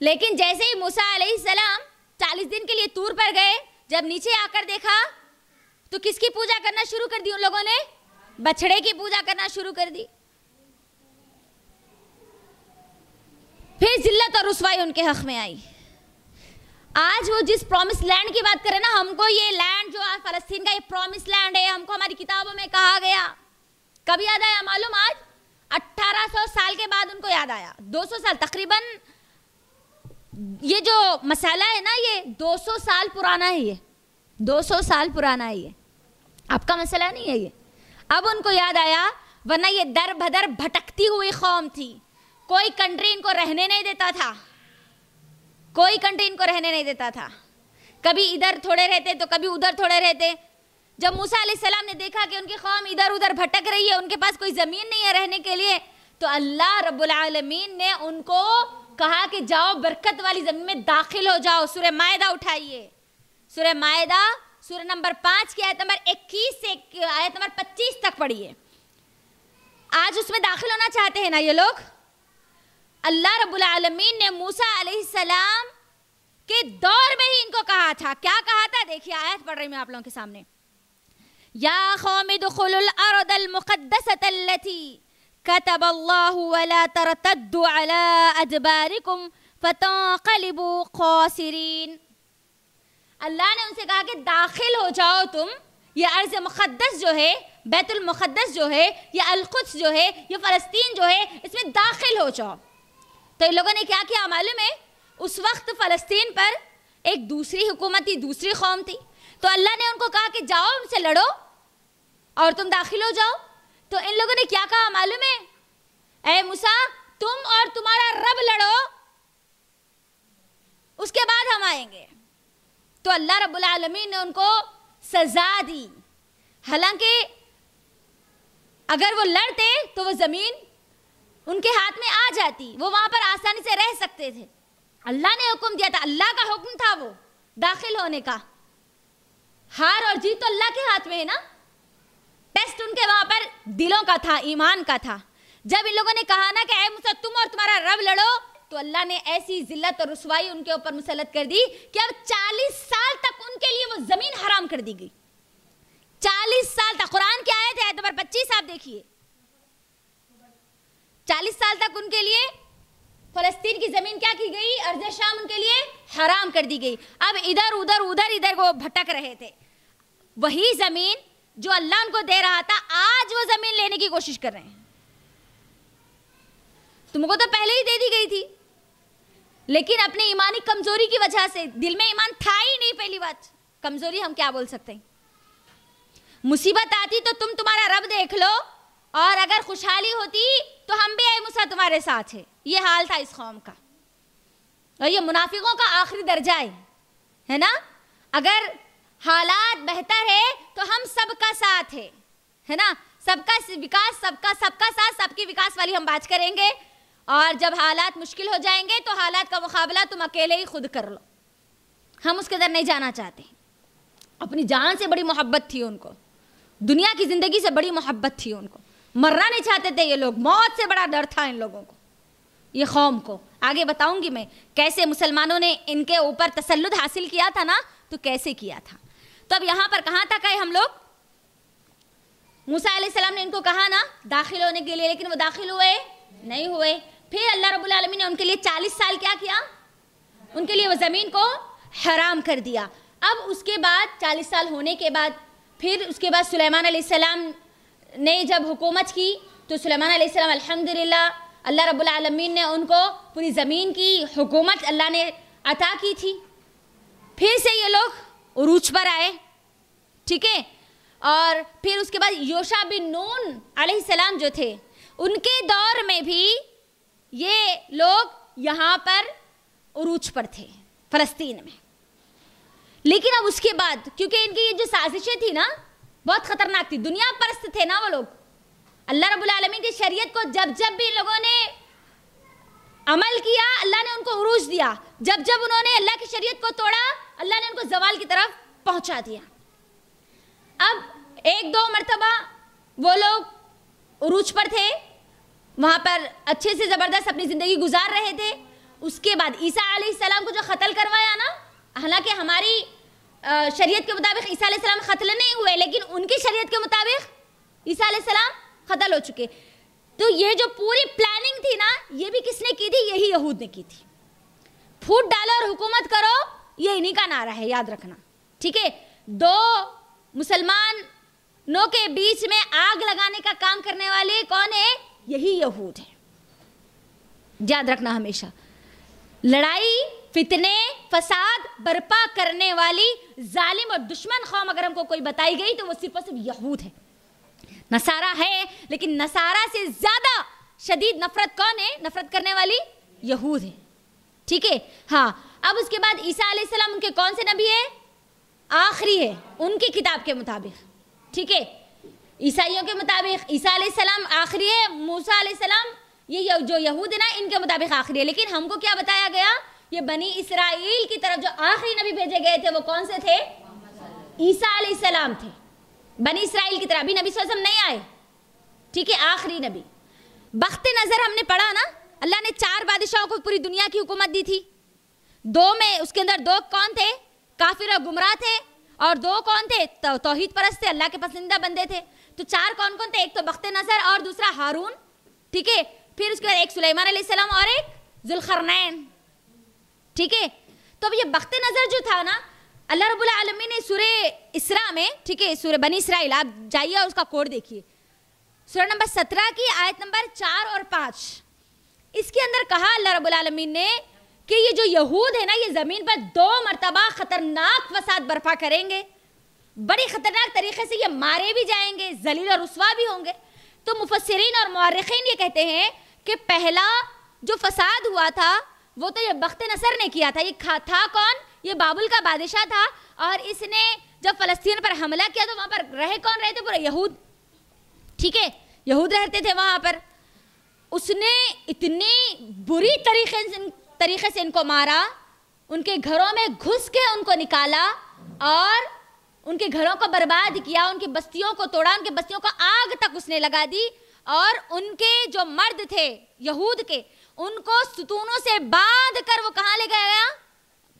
लेकिन जैसे ही मूसा सलाम चालीस दिन के लिए तूर पर गए, जब नीचे आकर देखा तो किसकी पूजा करना शुरू कर दी उन लोगों ने? बछड़े की पूजा करना शुरू कर दी। फिर जिल्लत और रसवाई उनके हक में आई। आज वो जिस प्रॉमिस लैंड की बात करें ना, हमको ये लैंड जो आज फलस्तीन का ये प्रॉमिस लैंड है हमको हमारी किताबों में कहा गया। कब याद आया? मालूम? आज 1800 साल के बाद उनको याद आया। 200 साल, तकरीबन ये जो मसाला है ना, ये 200 साल पुराना है ये। 200 साल पुराना है ये। आपका मसला नहीं है ये? अब उनको याद आया, वरना ये दर भदर भटकती हुई कौम थी। कोई कंट्री इनको रहने नहीं देता था। कोई कंट्री इनको रहने नहीं देता था। कभी इधर थोड़े रहते तो कभी उधर थोड़े रहते। जब मूसा सलाम ने देखा कि उनकी कौम इधर उधर भटक रही है, उनके पास कोई ज़मीन नहीं है रहने के लिए तो अल्लाह रब्बुल आलमीन ने उनको कहा कि जाओ, बरकत वाली ज़मीन में दाखिल हो जाओ। सूर्य मायदा उठाइए। सूर्य मायदा सूर्य नंबर पाँच की आयत नंबर इक्कीस से आयत नंबर पच्चीस तक पढ़िए। आज उसमें दाखिल होना चाहते हैं ना ये लोग? अल्लाह रब्बुल आलमीन ने मूसा सलाम के दौर में ही इनको कहा था। क्या कहा था? देखिए, आयत पढ़ रही मैं आप लोगों के सामने। या खौमिदुल अरदल मुक़द्दसतल्लती कतब अल्लाह वला तरतद्दु अला अदबारिकुम फतंक़लिबु खासिरीन अल्लाह ने उनसे कहा कि दाखिल हो जाओ तुम। ये अर्ज़ मुक़द्दस जो है, बैतुल मुक़द्दस जो है, ये अलकुद्स जो है, ये फ़लस्तीन जो है, इसमें दाखिल हो जाओ। तो इन लोगों ने क्या किया मालूम है? उस वक्त फ़लस्तीन पर एक दूसरी हुकूमत थी, दूसरी कौम थी। तो अल्लाह ने उनको कहा कि जाओ, उनसे लड़ो और तुम दाखिल हो जाओ। तो इन लोगों ने क्या कहा मालूम है? ए मूसा, तुम और तुम्हारा रब लड़ो, उसके बाद हम आएँगे। तो अल्लाह रब्बुल आलमीन ने उनको सजा दी। हालाँकि अगर वो लड़ते तो वो ज़मीन उनके हाथ में आ जाती। वो वहाँ पर आसानी से रह सकते थे। अल्लाह ने हुक्म दिया था। अल्लाह का हुक्म था वो, दाखिल होने का। हार और जीत तो अल्लाह के हाथ में है ना? टेस्ट उनके वहाँ पर दिलों का था, ईमान का था। जब इन लोगों ने कहा ना कि तुम और तुम्हारा रब लड़ो तो अल्लाह ने ऐसी जिल्लत और रसवाई उनके ऊपर मुसलत कर दी कि अब चालीस साल तक उनके लिए वो ज़मीन हराम कर दी गई। चालीस साल तक। कुरान के आए थे नंबर पच्चीस आप देखिए। चालीस साल तक उनके लिए फलस्तीन की ज़मीन क्या की गई? अर्ज़ शाम उनके लिए हराम कर दी गई। अब इधर, उधर उधर, इधर वो भटक रहे थे। वही ज़मीन जो अल्लाह उनको दे रहा था, आज वो ज़मीन लेने की कोशिश कर रहे हैं। तुमको तो पहले ही दे दी गई थी। लेकिन अपने ईमानी कमज़ोरी की वजह से, दिल में ईमान था ही नहीं पहली बात। कमज़ोरी हम क्या बोल सकते हैं? मुसीबत आती तो तुम तुम्हारा रब देख लो। और अगर खुशहाली होती तो हम भी मुसा तुम्हारे साथ है। ये हाल था इस कौम का। और ये मुनाफिकों का आखिरी दर्जा है है ना? अगर हालात बेहतर है तो हम सबका साथ है है ना? सबका विकास, सबका सबका साथ, सबकी विकास वाली हम बात करेंगे। और जब हालात मुश्किल हो जाएँगे तो हालात का मुकाबला तुम अकेले ही खुद कर लो। हम उसके अंदर नहीं जाना चाहते। अपनी जान से बड़ी मोहब्बत थी उनको। दुनिया की ज़िंदगी से बड़ी मोहब्बत थी उनको। मरना नहीं चाहते थे ये लोग। मौत से बड़ा डर था इन लोगों को। ये कौम को। आगे बताऊँगी मैं कैसे मुसलमानों ने इनके ऊपर तसल्लुद हासिल किया था ना तो कैसे किया था। तो अब यहाँ पर कहाँ तक आए हम लोग? मूसा ने इनको कहा ना, दाखिल होने के लिए, लेकिन वो दाखिल हुए? नहीं हुए। फिर अल्लाह रब्बुल आलमीन ने उनके लिए चालीस साल क्या किया? उनके लिए वो ज़मीन को हराम कर दिया। अब उसके बाद, चालीस साल होने के बाद, फिर उसके बाद सुलेमान सलाम ने जब हुकूमत की तो सुलेमान सलाम अल्हम्दुलिल्लाह, अल्लाह रब्बुल आलमीन ने उनको पूरी ज़मीन की हुकूमत अल्लाह ने अता की थी। फिर से ये लोग उरूज पर आए, ठीक है? और फिर उसके बाद योशा बिन नून सलाम जो थे, उनके दौर में भी ये लोग यहाँ पर उरूज पर थे, फ़लस्तीन में। लेकिन अब उसके बाद, क्योंकि इनकी ये जो साजिशें थी ना बहुत ख़तरनाक थी। दुनिया परस्त थे ना वो लोग। अल्लाह रब्बुल आलमीन की शरीयत को जब जब भी लोगों ने अमल किया, अल्लाह ने उनको उरूज दिया। जब जब उन्होंने अल्लाह की शरीयत को तोड़ा, अल्लाह ने उनको जवाल की तरफ़ पहुँचा दिया। अब एक दो मरतबा वो लोग उरूज पर थे। वहाँ पर अच्छे से ज़बरदस्त अपनी ज़िंदगी गुजार रहे थे। उसके बाद ईसा सलाम को जो क़त्ल करवाया ना, हालाँकि हमारी शरीयत के मुताबिक ईसा सलाम ख़त्ल नहीं हुए, लेकिन उनकी शरीयत के मुताबिक ईसा सलाम ख़त्ल हो चुके। तो ये जो पूरी प्लानिंग थी ना, ये भी किसने की थी? यही यहूद ने की थी। फूट डालो और हुकूमत करो, ये इन्हीं का नारा है, याद रखना। ठीक है? दो मुसलमानों के बीच में आग लगाने का काम करने वाले कौन है? यही यहूद है। याद रखना हमेशा। लड़ाई फितने, फसाद, बर्पा करने वाली जालिम और दुश्मन कौम अगर हमको कोई बताई गई तो वो सिर्फ़ और सिर्फ़ यहूद है। नसारा है, लेकिन नसारा से ज़्यादा शदीद नफरत कौन है? नफरत करने वाली यहूद है। ठीक है? हाँ अब उसके बाद ईसा सलाम उनके कौन से नबी है? आखिरी है, उनकी किताब के मुताबिक। ठीक है? ईसाइयों के मुताबिक ईसा सलाम आखिरी है, मूसा सलाम ये जो यहूद है ना, इनके मुताबिक आखिरी है। लेकिन हमको क्या बताया गया? ये बनी इसराइल की तरफ़ जो आखिरी नबी भेजे गए थे वो कौन से थे? ईसा सलाम थे। बनी इसराइल की तरह अभी नबी वसल्लम नहीं आए। ठीक है आखिरी नबी। बख्त नज़र हमने पढ़ा ना अल्लाह ने चार बादशाहों को पूरी दुनिया की हुकूमत दी थी। दो में उसके अंदर दो कौन थे? काफिर और गुमराह थे। और दो कौन थे? तो, तोहीद परस्त थे अल्लाह के पसंदीदा बंदे थे। तो चार कौन कौन थे? एक तो बख्त नज़र और दूसरा हारून। ठीक है फिर उसके बाद एक सुलेमान सलाम और एक जुल्खरनैन ठीक है? तो अब ये बख्त नज़र जो था ना, अल्लाह रब्बुल आलमीन ने सूर्य इसरा में, ठीक है सूर्य बनी इसराइल, आप जाइए और उसका कोड देखिए। सूर्य नंबर सत्रह की आयत नंबर चार और पाँच। इसके अंदर कहा अल्लाह रब्बुल आलमीन ने कि ये जो यहूद है ना, ये ज़मीन पर दो मरतबा ख़तरनाक फसाद बर्पा करेंगे। बड़ी ख़तरनाक तरीके से ये मारे भी जाएँगे, जलील और रसवा भी होंगे। तो मुफसरीन और मौरखीन ये कहते हैं कि पहला जो फसाद हुआ था वो तो ये बख्त नसर ने किया था। ये था कौन? ये बाबुल का बादशाह था और इसने जब फलस्तीन पर हमला किया तो वहाँ पर रहे कौन? रहे थे पूरे यहूद। ठीक है? यहूद रहते थे वहाँ पर। उसने इतनी बुरी तरीके से तरीके से इनको मारा, उनके घरों में घुस के उनको निकाला और उनके घरों को बर्बाद किया, उनकी बस्तियों को तोड़ा, उनकी बस्तियों को आग तक उसने लगा दी और उनके जो मर्द थे यहूद के उनको सुतूनों से बाँध कर वो कहाँ ले गया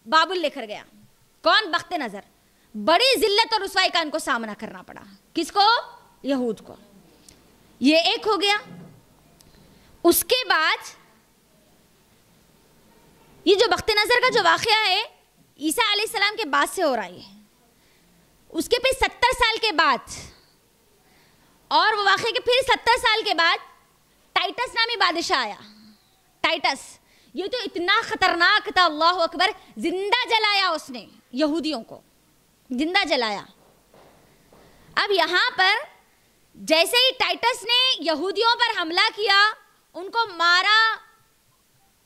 बाबुल लेकर गया। कौन? बख्त नज़र। बड़ी जिल्लत और रसवाई का इनको सामना करना पड़ा। किसको? यहूद को। ये एक हो गया। उसके बाद ये जो बख्त नज़र का जो वाक़ है, ईसा सलाम के बाद से हो रहा है उसके फिर सत्तर साल के बाद और वो वाक़े के फिर सत्तर साल के बाद टाइटस नामी बादशाह आया। टाइटस ये तो इतना खतरनाक था, अल्लाह अकबर। ज़िंदा जलाया उसने यहूदियों को। ज़िंदा जलाया। अब यहाँ पर जैसे ही टाइटस ने यहूदियों पर हमला किया, उनको मारा,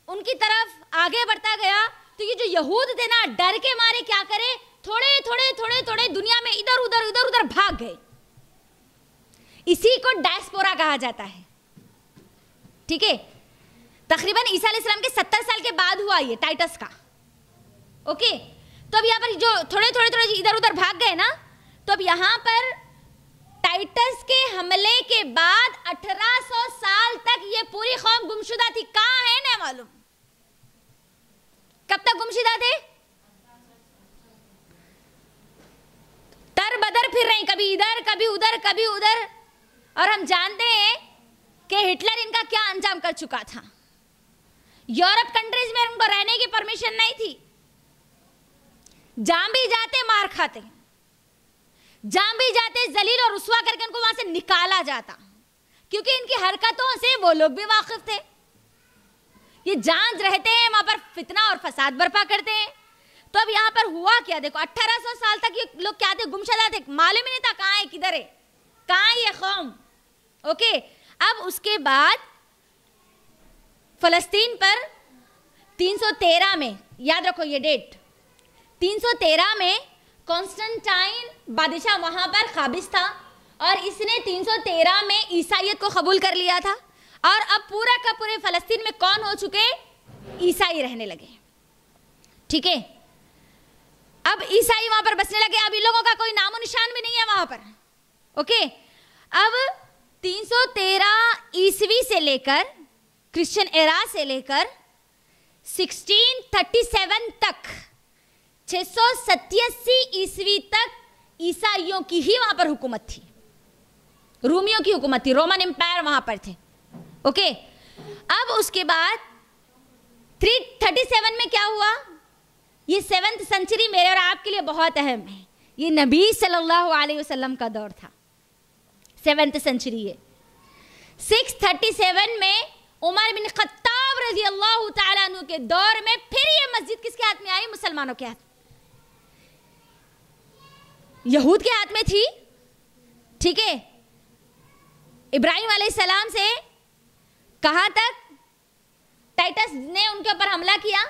उनकी तरफ़ आगे बढ़ता गया तो ये जो यहूद थे ना, डर के मारे क्या करे? थोड़े थोड़े थोड़े थोड़े दुनिया में इधर, उधर इधर उधर भाग गए। इसी को डायस्पोरा कहा जाता है। ठीक है? तकरीबन ईसा इस्लाम के सत्तर साल के बाद हुआ ये टाइटस का। ओके तो अब यहाँ पर जो थोड़े थोड़े थोड़े इधर उधर भाग गए ना तो अब यहाँ पर टाइटस के हमले के बाद 1800 साल तक ये पूरी कौम गुमशुदा थी। कहाँ है ना मालूम? कब तक गुमशुदा थे? तर बदर फिर रहे कभी इधर, कभी उधर कभी उधर। और हम जानते हैं कि हिटलर इनका क्या अंजाम कर चुका था। यूरोप कंट्रीज़ में उनको रहने की परमिशन नहीं थी। जहाँ भी जाते, मार खाते। जहाँ भी जाते, जलील और रुसवा करके उनको वहाँ से निकाला जाता। क्योंकि इनकी हरकतों से वो लोग भी वाकिफ थे। ये जाँच रहते हैं, वहाँ पर फितना और फसाद बर्पा करते हैं। तो अब यहाँ पर हुआ क्या? देखो 1800 साल तक ये लोग क्या थे? गुमशदा थे। मालूम ही नहीं था कहाँ है, किधर है। कहाँ ये कौम? ओके, अब उसके बाद फलस्तीन पर 313 में, याद रखो ये डेट 313 में कॉन्स्टेंटाइन बादशाह वहाँ पर काबिज था और इसने 313 में ईसाइत को कबूल कर लिया था और अब पूरा का पूरे फलस्तीन में कौन हो चुके? ईसाई रहने लगे। ठीक है? अब ईसाई वहाँ पर बसने लगे। इन लोगों का कोई नामो निशान भी नहीं है वहाँ पर। ओके? अब 313 ईसवी से लेकर क्रिश्चियन एरा से लेकर 1637 तक, छह ईस्वी तक ईसाइयों की ही वहाँ पर हुकूमत थी। रूमियों की हुकूमत थी, रोमन एम्पायर वहाँ पर थे। ओके? अब उसके बाद 337 में क्या हुआ? ये सेवेंथ सेंचुरी मेरे और आपके लिए बहुत अहम है। ये नबी सल्लल्लाहु अलैहि वसल्लम का दौर था। सेवेंथ सेंचुरी है 637 में उमर बिन खत्ताब रज़ी अल्लाह तु के दौर में फिर ये मस्जिद किसके हाथ में आई? मुसलमानों के हाथ यहूद के हाथ में थी। ठीक है? इब्राहिम सलाम से कहाँ तक? टाइटस ने उनके ऊपर हमला किया।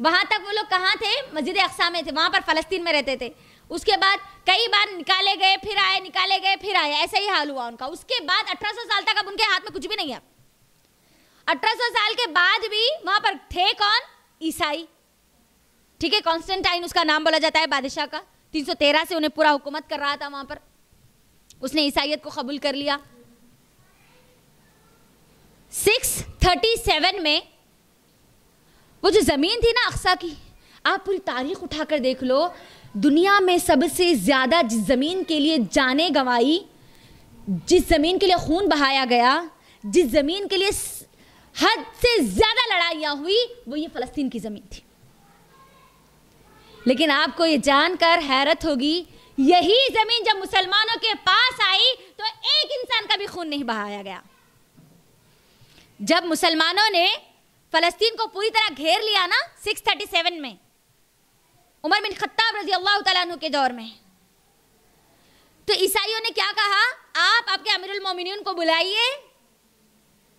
वहाँ तक वो लोग कहाँ थे? मस्जिद अक्सा में थे। वहाँ पर फलस्तीन में रहते थे। उसके बाद कई बार निकाले गए, फिर आए, निकाले गए, फिर आए। ऐसा ही हाल हुआ उनका। उसके बाद 1800 साल तक अब उनके हाथ में कुछ भी नहीं है। 1800 साल के बाद भी वहाँ पर थे कौन? ईसाई। ठीक है कॉन्स्टेंटाइन उसका नाम बोला जाता है बादशाह का। 313 से उन्हें पूरा हुकूमत कर रहा था वहाँ पर। उसने ईसाइयत को कबूल कर लिया। 637 में वो जो ज़मीन थी ना अक्सा की, आप पूरी तारीख उठाकर देख लो। दुनिया में सबसे ज़्यादा जिस ज़मीन के लिए जाने गंवाई, जिस ज़मीन के लिए खून बहाया गया, जिस ज़मीन के लिए हद से ज़्यादा लड़ाइयाँ हुई, वो ये फ़लस्तीन की ज़मीन थी। लेकिन आपको ये जानकर हैरत होगी, यही ज़मीन जब मुसलमानों के पास आई तो एक इंसान का भी खून नहीं बहाया गया। जब मुसलमानों ने फ़लस्तीन को पूरी तरह घेर लिया ना 637 में, उमर बिन खत्ताब रज़ी अल्लाह तु के दौर में तो ईसाइयों ने क्या कहा? आप आपके अमीरुल मोमिनीन को बुलाइए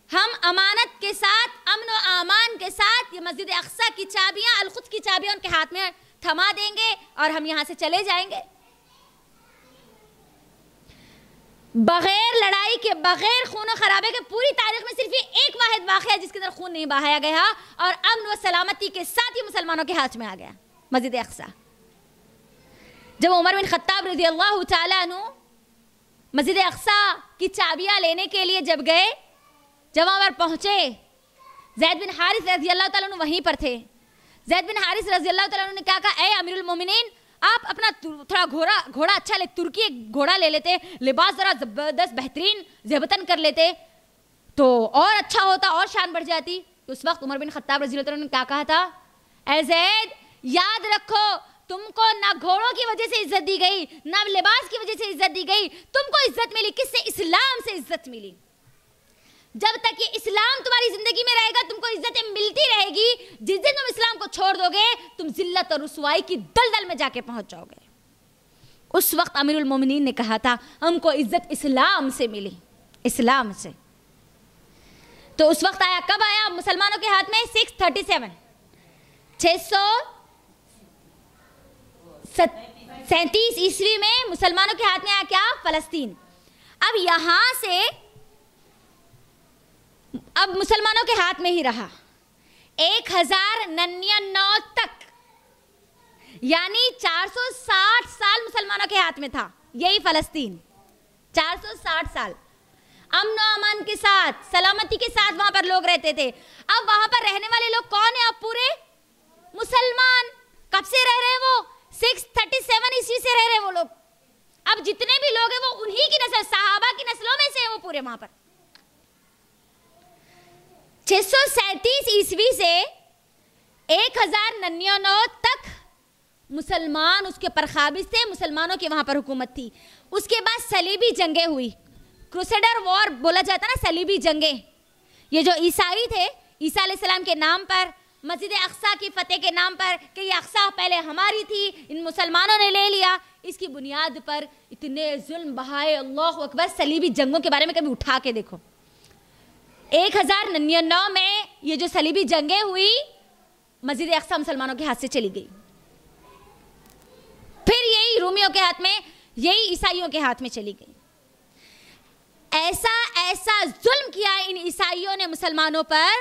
हम अमानत के साथ, अमन व आमान के साथ ये मस्जिद अक्सा की चाबियाँ, अलखुद की चाबियाँ उनके हाथ में थमा देंगे और हम यहाँ से चले जाएँगे। बगैर लड़ाई के, बगैर खून खराबे के, पूरी तारीख में सिर्फ़ एक वाहिद वाक़ है जिसके अंदर खून नहीं बहाया गया और अमन व सलामती के साथ ही मुसलमानों के हाथ में आ गया, मस्जिद अक्सा। जब उमर बिन खत्ताब रज़ी अल्लाह तु मस्जिद अक्सा की चाबियाँ लेने के लिए जब गए जब वहाँ पर पहुँचे, जैद बिन हारिस रज़ी अल्लाह वहीं पर थे। जैद बिन हारिस रज़ी अल्लाह ने क्या कहा, ए अमीरुल मोमिनीन, आप अपना थोड़ा घोड़ा घोड़ा अच्छा ले, तुर्की एक घोड़ा ले लेते, लिबास ज़रा ज़बरदस्त बेहतरीन, जेबतन कर लेते तो और अच्छा होता, और शान बढ़ जाती। तो उस वक्त उमर बिन खत्ताब रज़ी ने क्या कहा था, ए जैद, याद रखो, तुमको ना घोड़ों की वजह से इज़्ज़त दी गई, ना लिबास की वजह से इज़्ज़त दी गई, तुमको इज़्ज़त मिली, किससे? इस्लाम से इज़्ज़त मिली। जब तक ये इस्लाम तुम्हारी ज़िंदगी में रहेगा, तुमको इज्जतें मिलती रहेगी। जिस दिन तुम इस्लाम को छोड़ दोगे, तुम जिल्लत और रसवाई की दलदल में जाके पहुँच जाओगे। उस वक्त अमीरुल मोमिनीन ने कहा था, हमको इज़्ज़त इस्लाम से मिली, इस्लाम से। तो उस वक्त आया, कब आया? मुसलमानों के हाथ में सिक्स थर्टी सेवन छह सौ सैतीस ईस्वी में मुसलमानों के हाथ में आया क्या? फलस्तीन। अब यहाँ से अब मुसलमानों के हाथ में ही रहा। एक हज़ार नौ तक, यानी 460 साल मुसलमानों के हाथ में था, यही फलस्तीन। 460 साल। अमन अमन के साथ, सलामती के साथ वहाँ पर लोग रहते थे। अब वहाँ पर रहने वाले लोग कौन है अब पूरे? मुसलमान। कब से रह रहे वो? सिक्स थर्टी सेवन ईस्वी से रह रहे वो लोग। अब जितने भी लोग हैं वो उन्हीं की नस्ल, साहबा की नस्लों में से है वो पूरे वहाँ पर। सैतीस ईस्वी से एक हज़ार नन्यानौ तक मुसलमान उसके पर काबिज थे, मुसलमानों की वहाँ पर हुकूमत थी। उसके बाद सलीबी जंगें हुई। क्रूसेडर वॉर बोला जाता ना, सलीबी जंगें। ये जो ईसाई थे, ईसा सलाम के नाम पर, मस्जिद अक्सा की फतेह के नाम पर, कि ये अक्सा पहले हमारी थी, इन मुसलमानों ने ले लिया। इसकी बुनियाद पर इतने जुल्म बहाए, अल्लाह अकबर, सलीबी जंगों के बारे में कभी उठा के देखो। एक हज़ार नन्यानौ में ये जो सलीबी जंगें हुई, मस्जिद अक्सा मुसलमानों के हाथ से चली गई। फिर यही रूमियों के हाथ में, यही ईसाइयों के हाथ में चली गई। ऐसा ऐसा जुल्म किया इन ईसाइयों ने मुसलमानों पर।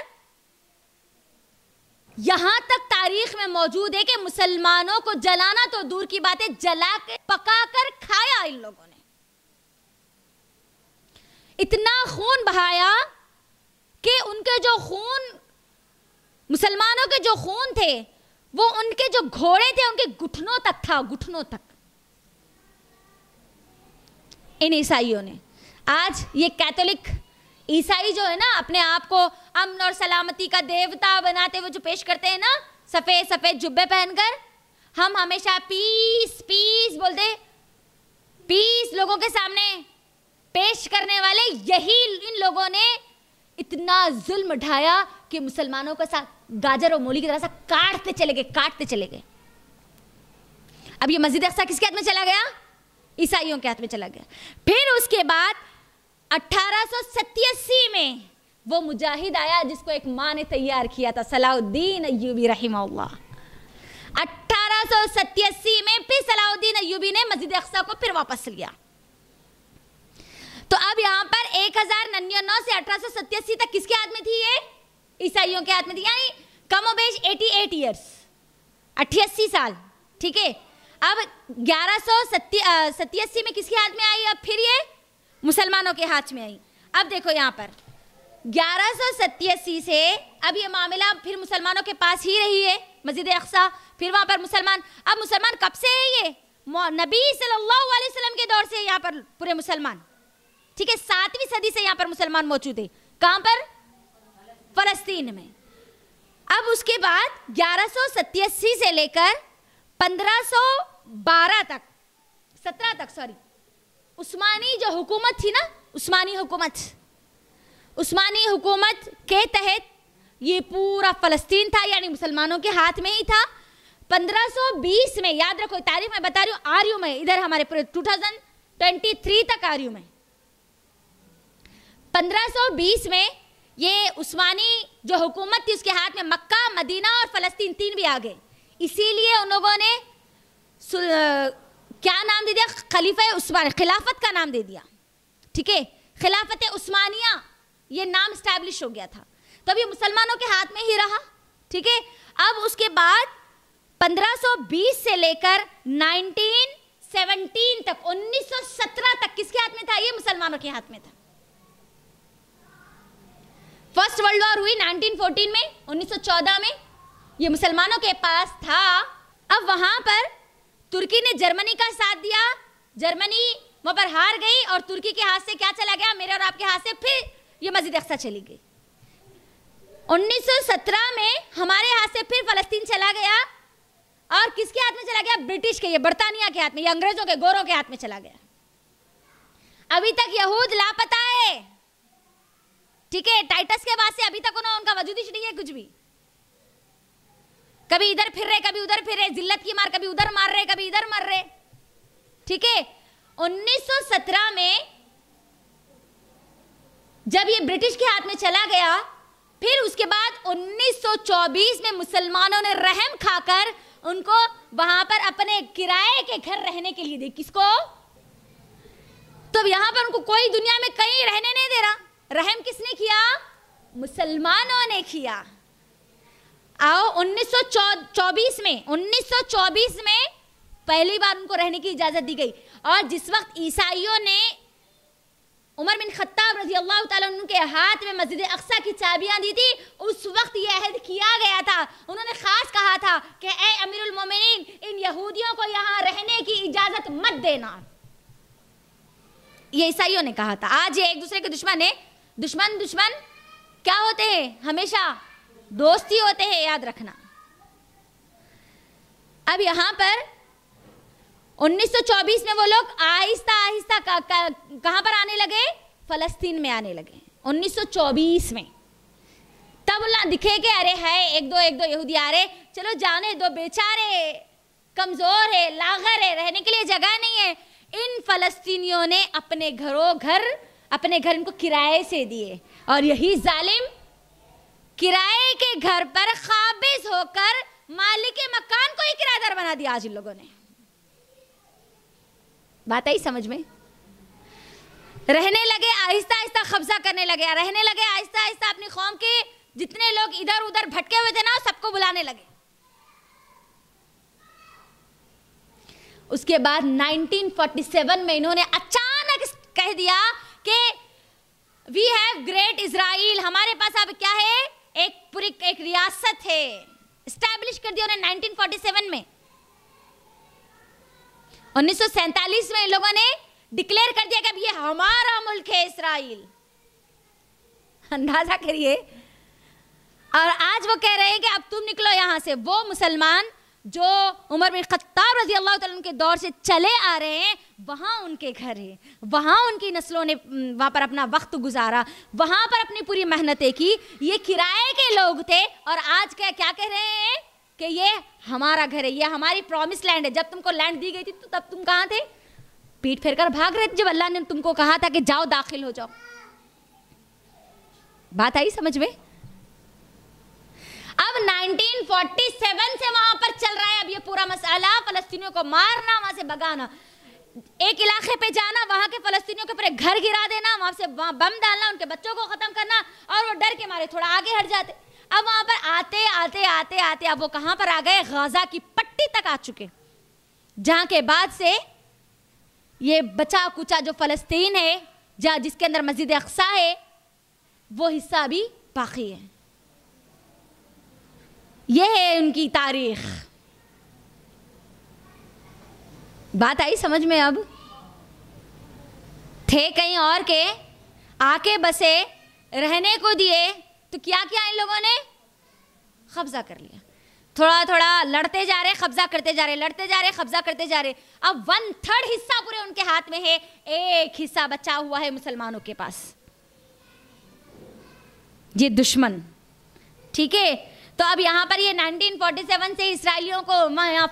यहाँ तक तारीख में मौजूद है कि मुसलमानों को जलाना तो दूर की बात है, जला के पका कर खाया इन लोगों ने। इतना खून बहाया कि उनके जो खून, मुसलमानों के जो खून थे, वो उनके जो घोड़े थे, उनके घुटनों तक था, घुटनों तक। इन ईसाइयों ने। आज ये कैथोलिक ईसाई जो है ना, अपने आप को अमन और सलामती का देवता बनाते हुए जो पेश करते हैं ना, सफ़ेद सफ़ेद जुब्बे पहनकर, हम हमेशा पीस पीस बोलते, पीस लोगों के सामने पेश करने वाले यही इन लोगों ने इतना जुल्म ढाया कि मुसलमानों का साथ गाजर और मूली की तरह से काटते चले गए, काटते चले गए। अब ये मस्जिद अक्सा किसके हाथ में चला गया? ईसाइयों के हाथ में चला गया। फिर उसके बाद अठारह में वो मुजाहिद आया जिसको एक माँ ने तैयार किया था, सलाउद्दीन अयूबी रही अठारह 1887 में फिर सलाउद्दीन अयूबी ने मस्जिद अक्सा को फिर वापस लिया। तो अब यहाँ पर एक हज़ार नौ से अठारह तक किसके हाथ में थी ये? ईसाइयों के हाथ में थी। यानी कम बेश 88 ईयर्स अट्ठासी साल। ठीक है? अब ग्यारह सौ सत्यासी में किसके हाथ में आई? अब फिर ये मुसलमानों के हाथ में आई। अब देखो यहाँ पर। ग्यारह सौ सत्यासी से अब ये मामला फिर मुसलमानों के पास ही रही है, मस्जिद अक्सा। फिर वहाँ पर मुसलमान। अब मुसलमान कब से है ये? नबी सल्लल्लाहु अलैहि वसल्लम के दौर से यहाँ पर पूरे मुसलमान। ठीक है, सातवीं सदी से यहाँ पर मुसलमान मौजूद है। कहाँ पर? फलस्तीन में। अब उसके बाद ग्यारह सौ लेकर पंद्रह सौ बारह तक, सत्रह तक सॉरी उस्मानी जो हुकूमत थी ना, उस्मानी हुकूमत उस्मानी हुकूमत के तहत ये पूरा फलस्तीन था, यानी मुसलमानों के हाथ में ही था। 1520 में, याद रखो, तारीख में बता रही हूँ आ रही हूँ मैं, इधर हमारे पूरे 2023 तक आ रही हूँ मैं। 1520 में ये उस्मानी जो हुकूमत थी उसके हाथ में मक्का, मदीना और फलस्तीन तीन भी आ गए। इसीलिए उन लोगों ने क्या नाम दे दिया? खलीफा उस्मान, खिलाफत का नाम दे दिया। ठीक है? खिलाफत उस्मानिया, ये नाम स्टैब्लिश हो गया था। तो ये मुसलमानों के हाथ में ही रहा। ठीक है? अब उसके बाद 1520 से लेकर 1917 तक 1917 तक किसके हाथ में था? ये मुसलमानों के हाथ में था। फ़र्स्ट वर्ल्ड वॉर हुई 1914 में 1914 में। ये मुसलमानों के पास था। अब वहाँ पर तुर्की ने जर्मनी का साथ दिया। जर्मनी वहाँ पर हार गई और तुर्की के हाथ से क्या चला गया? मेरे और आपके हाथ से फिर ये मस्जिद अक्सा चली गई। 1917 में हमारे हाथ से फिर फलस्तीन चला गया। और किसके हाथ में चला गया? ब्रिटिश के, ये बर्तानिया के हाथ में, ये अंग्रेज़ों के, गोरों के हाथ में चला गया। अभी तक यहूद लापता है। ठीक है, टाइटस के बाद से अभी तक उन्होंने उनका वजूद नहीं है कुछ भी। कभी इधर फिर रहे, कभी उधर फिर रहे, जिल्लत की मार, कभी उधर मार रहे, कभी इधर मर रहे। ठीक है 1917 में जब ये ब्रिटिश के हाथ में चला गया, फिर उसके बाद 1924 में मुसलमानों ने रहम खाकर उनको वहाँ पर अपने किराए के घर रहने के लिए दे। किसको? तो यहाँ पर उनको कोई दुनिया में कहीं रहने नहीं दे रहा। रहम किसने किया? मुसलमानों ने किया। आओ 1924 में 1924 में पहली बार उनको रहने की इजाज़त दी गई। और जिस वक्त ईसाइयों ने उमर बिन खत्ताब रज़ी अल्लाह के हाथ में मस्जिद अक्सा की चाबियाँ दी थी, उस वक्त यह अहद किया गया था। उन्होंने खास कहा था कि, ए अमीरुल मोमिनीन, इन यहूदियों को यहाँ रहने की इजाज़त मत देना। ये ईसाइयों ने कहा था। आज ये एक दूसरे के दुश्मन है। दुश्मन दुश्मन, क्या होते हैं? हमेशा दोस्ती होते हैं, याद रखना। अब यहाँ पर 1924 में वो लोग आहिस्ता आहिस्ता कहाँ पर आने लगे? फलस्तीन में आने लगे। 1924 में। तब ना दिखे कि अरे है, एक दो एक दो यहूदी आ रहे। चलो जाने दो, बेचारे, कमज़ोर है, लागर है, रहने के लिए जगह नहीं है। इन फलस्तीनियों ने अपने घरों घर अपने घर इनको किराए से दिए। और यही जालिम किराए के घर पर खाबिज होकर मालिक के मकान को ही किराएदार बना दिया आज इन लोगों ने। बात आई समझ में? रहने लगे, आहिस्ता आहिस्ता कब्जा करने लगे। रहने लगे, आहिस्ता आहिस्ता अपनी कौम के जितने लोग इधर उधर भटके हुए थे ना, सबको बुलाने लगे। उसके बाद 1947 में इन्होंने अचानक कह दिया कि वी हैव ग्रेट इसराइल हमारे पास अब क्या है? एक पूरी, एक रियासत है। स्टैब्लिश कर दिया उन्हें 1947 में। 1947 में इन लोगों ने डिक्लेयर कर दिया कि अब ये हमारा मुल्क है इसराइल अंदाज़ा करिए। और आज वो कह रहे हैं कि अब तुम निकलो यहाँ से। वो मुसलमान जो उमर बिन खत्ताब रज़ी अल्लाह के दौर से चले आ रहे हैं, वहाँ उनके घर है। वहाँ उनकी नस्लों ने वहाँ पर अपना वक्त गुजारा। वहाँ पर अपनी पूरी मेहनतें की। ये किराए के लोग थे और आज क्या क्या कह रहे हैं कि ये हमारा घर है, ये हमारी प्रॉमिस लैंड है। जब तुमको लैंड दी गई थी तो तब तुम कहाँ थे? पीठ फेर कर भाग रहे थे, जब अल्लाह ने तुमको कहा था कि जाओ दाखिल हो जाओ। बात आई समझ में? अब 1947 से वहाँ पर चल रहा है अब ये पूरा मसाला। फलस्तीनियों को मारना, वहाँ से भगाना। एक इलाके पे जाना, वहाँ के फलस्तीनियों के पूरे घर गिरा देना, वहाँ से वहाँ बम डालना, उनके बच्चों को खत्म करना और वो डर के मारे, थोड़ा आगे हट जाते। अब वहाँ पर आते आते आते आते, अब वो कहाँ पर आ गए? गाजा की पट्टी तक आ चुके। जहाँ के बाद से ये बचा कुचा जो फलस्तीन है, जहाँ जिसके अंदर मस्जिद अक्सा है, वो हिस्सा भी बाकी है। ये है उनकी तारीख। बात आई समझ में अब? थे कहीं और के? आके बसे, रहने को दिए तो क्या किया इन लोगों ने? कब्जा कर लिया। थोड़ा थोड़ा लड़ते जा रहे, कब्जा करते जा रहे, लड़ते जा रहे, कब्जा करते जा रहे। अब वन थर्ड हिस्सा पूरे उनके हाथ में है। एक हिस्सा बचा हुआ है मुसलमानों के पास। ये दुश्मन। ठीक है? तो अब यहाँ पर ये 1947 से इसराइलियों को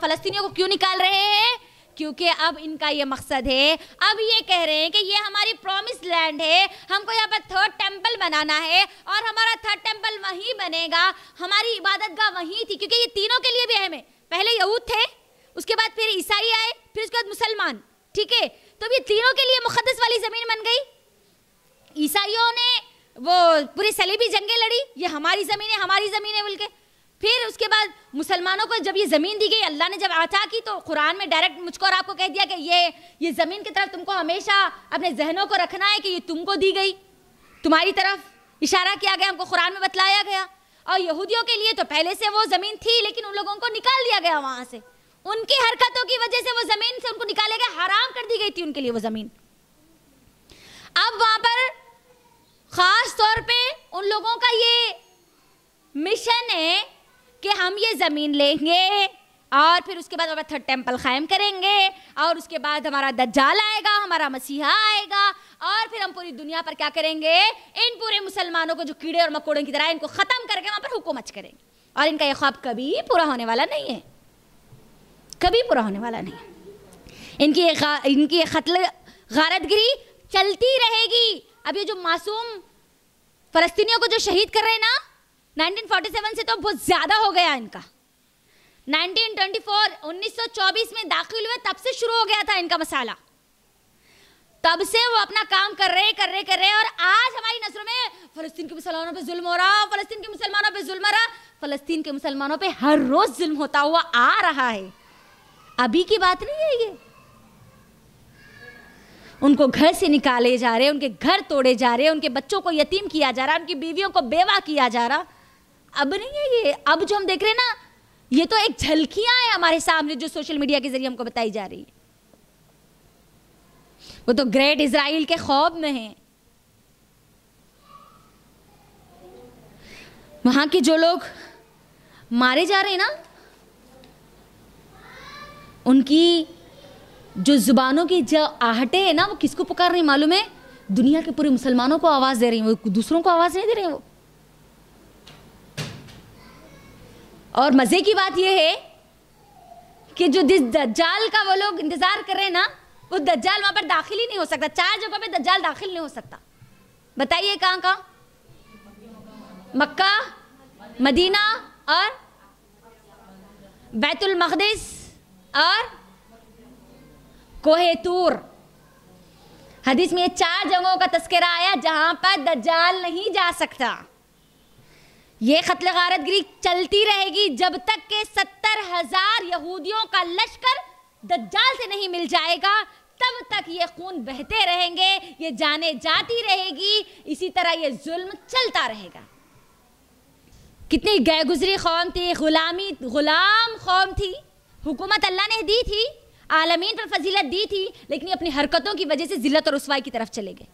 फलस्तीनियों को क्यों निकाल रहे हैं? क्योंकि अब इनका ये मकसद है। अब ये कह रहे हैं कि ये हमारी प्रॉमिस लैंड है। हमको यहाँ पर थर्ड टेंपल बनाना है और हमारा थर्ड टेंपल वहीं बनेगा। हमारी इबादत गाह वहीं थी, क्योंकि ये तीनों के लिए भी अहम है। पहले यहूद थे, उसके बाद फिर ईसाई आए, फिर उसके बाद मुसलमान, ठीक है? तो ये तीनों के लिए मुकदस वाली ज़मीन बन गई। ईसाइयों ने वो पूरी सलीबी जंगें लड़ी, ये हमारी ज़मीन है हमारी ज़मीन है बोल के। फिर उसके बाद मुसलमानों को जब ये ज़मीन दी गई, अल्लाह ने जब आता की तो कुरान में डायरेक्ट मुझको और आपको कह दिया कि ये ये ज़मीन की तरफ़ तुमको हमेशा अपने जहनों को रखना है कि ये तुमको दी गई। तुम्हारी तरफ़ इशारा किया गया, हमको कुरान में बतलाया गया। और यहूदियों के लिए तो पहले से वो ज़मीन थी, लेकिन उन लोगों को निकाल दिया गया वहाँ से। उनकी हरकतों की वजह से वो ज़मीन से उनको निकाले गए, हराम कर दी गई थी उनके लिए वो ज़मीन। अब वहाँ पर ख़ास तौर पे उन लोगों का ये मिशन है कि हम ये ज़मीन लेंगे और फिर उसके बाद हमारा थर्ड टेंपल कायम करेंगे और उसके बाद हमारा दज्जाल आएगा, हमारा मसीहा आएगा और फिर हम पूरी दुनिया पर क्या करेंगे? इन पूरे मुसलमानों को जो कीड़े और मकोड़ों की तरह इनको ख़त्म करके वहाँ पर हुकूमत करेंगे। और इनका ये ख्वाब कभी पूरा होने वाला नहीं है। कभी पूरा होने वाला नहीं इनकी ये इनकी ये खतल गारतगिरी चलती रहेगी। अब ये जो मासूम फ़लस्तीनियों को जो शहीद कर रहे हैं ना 1947 से तो बहुत ज़्यादा हो गया इनका। 1924 1924 में दाखिल हुए, तब से शुरू हो गया था इनका मसाला। तब से वो अपना काम कर रहे कर रहे कर रहे, और आज हमारी नज़रों में फलस्तीन के मुसलमानों पे जुल्म हो रहा, फलस्तीन के मुसलमानों पे जुल्म हो रहा, फलस्तीन के मुसलमानों पे हर रोज जुल्म होता हुआ आ रहा है। अभी की बात नहीं है ये। उनको घर से निकाले जा रहे, उनके घर तोड़े जा रहे, उनके बच्चों को यतीम किया जा रहा, उनकी बीवियों को बेवा किया जा रहा। अब नहीं है ये। अब जो हम देख रहे हैं ना, ये तो एक झलकियाँ है हमारे सामने जो सोशल मीडिया के ज़रिए हमको बताई जा रही। है वो तो ग्रेट इसराइल के खौब में है। वहाँ के जो लोग मारे जा रहे हैं ना, उनकी जो जुबानों की जो आहटे है ना, वो किसको पुकार रही मालूम है? दुनिया के पूरे मुसलमानों को आवाज़ दे रही हैं, वो दूसरों को आवाज़ नहीं दे रहे वो। और मज़े की बात यह है कि जो जिस दज्जाल का वो लोग इंतज़ार कर रहे हैं ना, वो दज्जाल वहाँ पर दाखिल ही नहीं हो सकता। चार जगह पे दज्जाल दाखिल नहीं हो सकता। बताइए कहाँ कहाँ? मक्का, मदीना और बैतुल मकदिस और कोहेतूर हदीस में चार जगहों का तस्करा आया जहाँ पर दज्जाल नहीं जा सकता। ये कत्ल गारतगिरी चलती रहेगी जब तक के सत्तर हज़ार यहूदियों का लश्कर दज्जाल से नहीं मिल जाएगा, तब तक ये खून बहते रहेंगे, ये जाने जाती रहेगी, इसी तरह ये जुल्म चलता रहेगा। कितनी गैगुजरी कौम थी, गुलामी, गुलाम कौम थी, हुकूमत अल्लाह ने दी थी। आलमीन पर फजीलत दी थी, लेकिन अपनी हरकतों की वजह से जिल्लत और रसवाई की तरफ़ चले गए।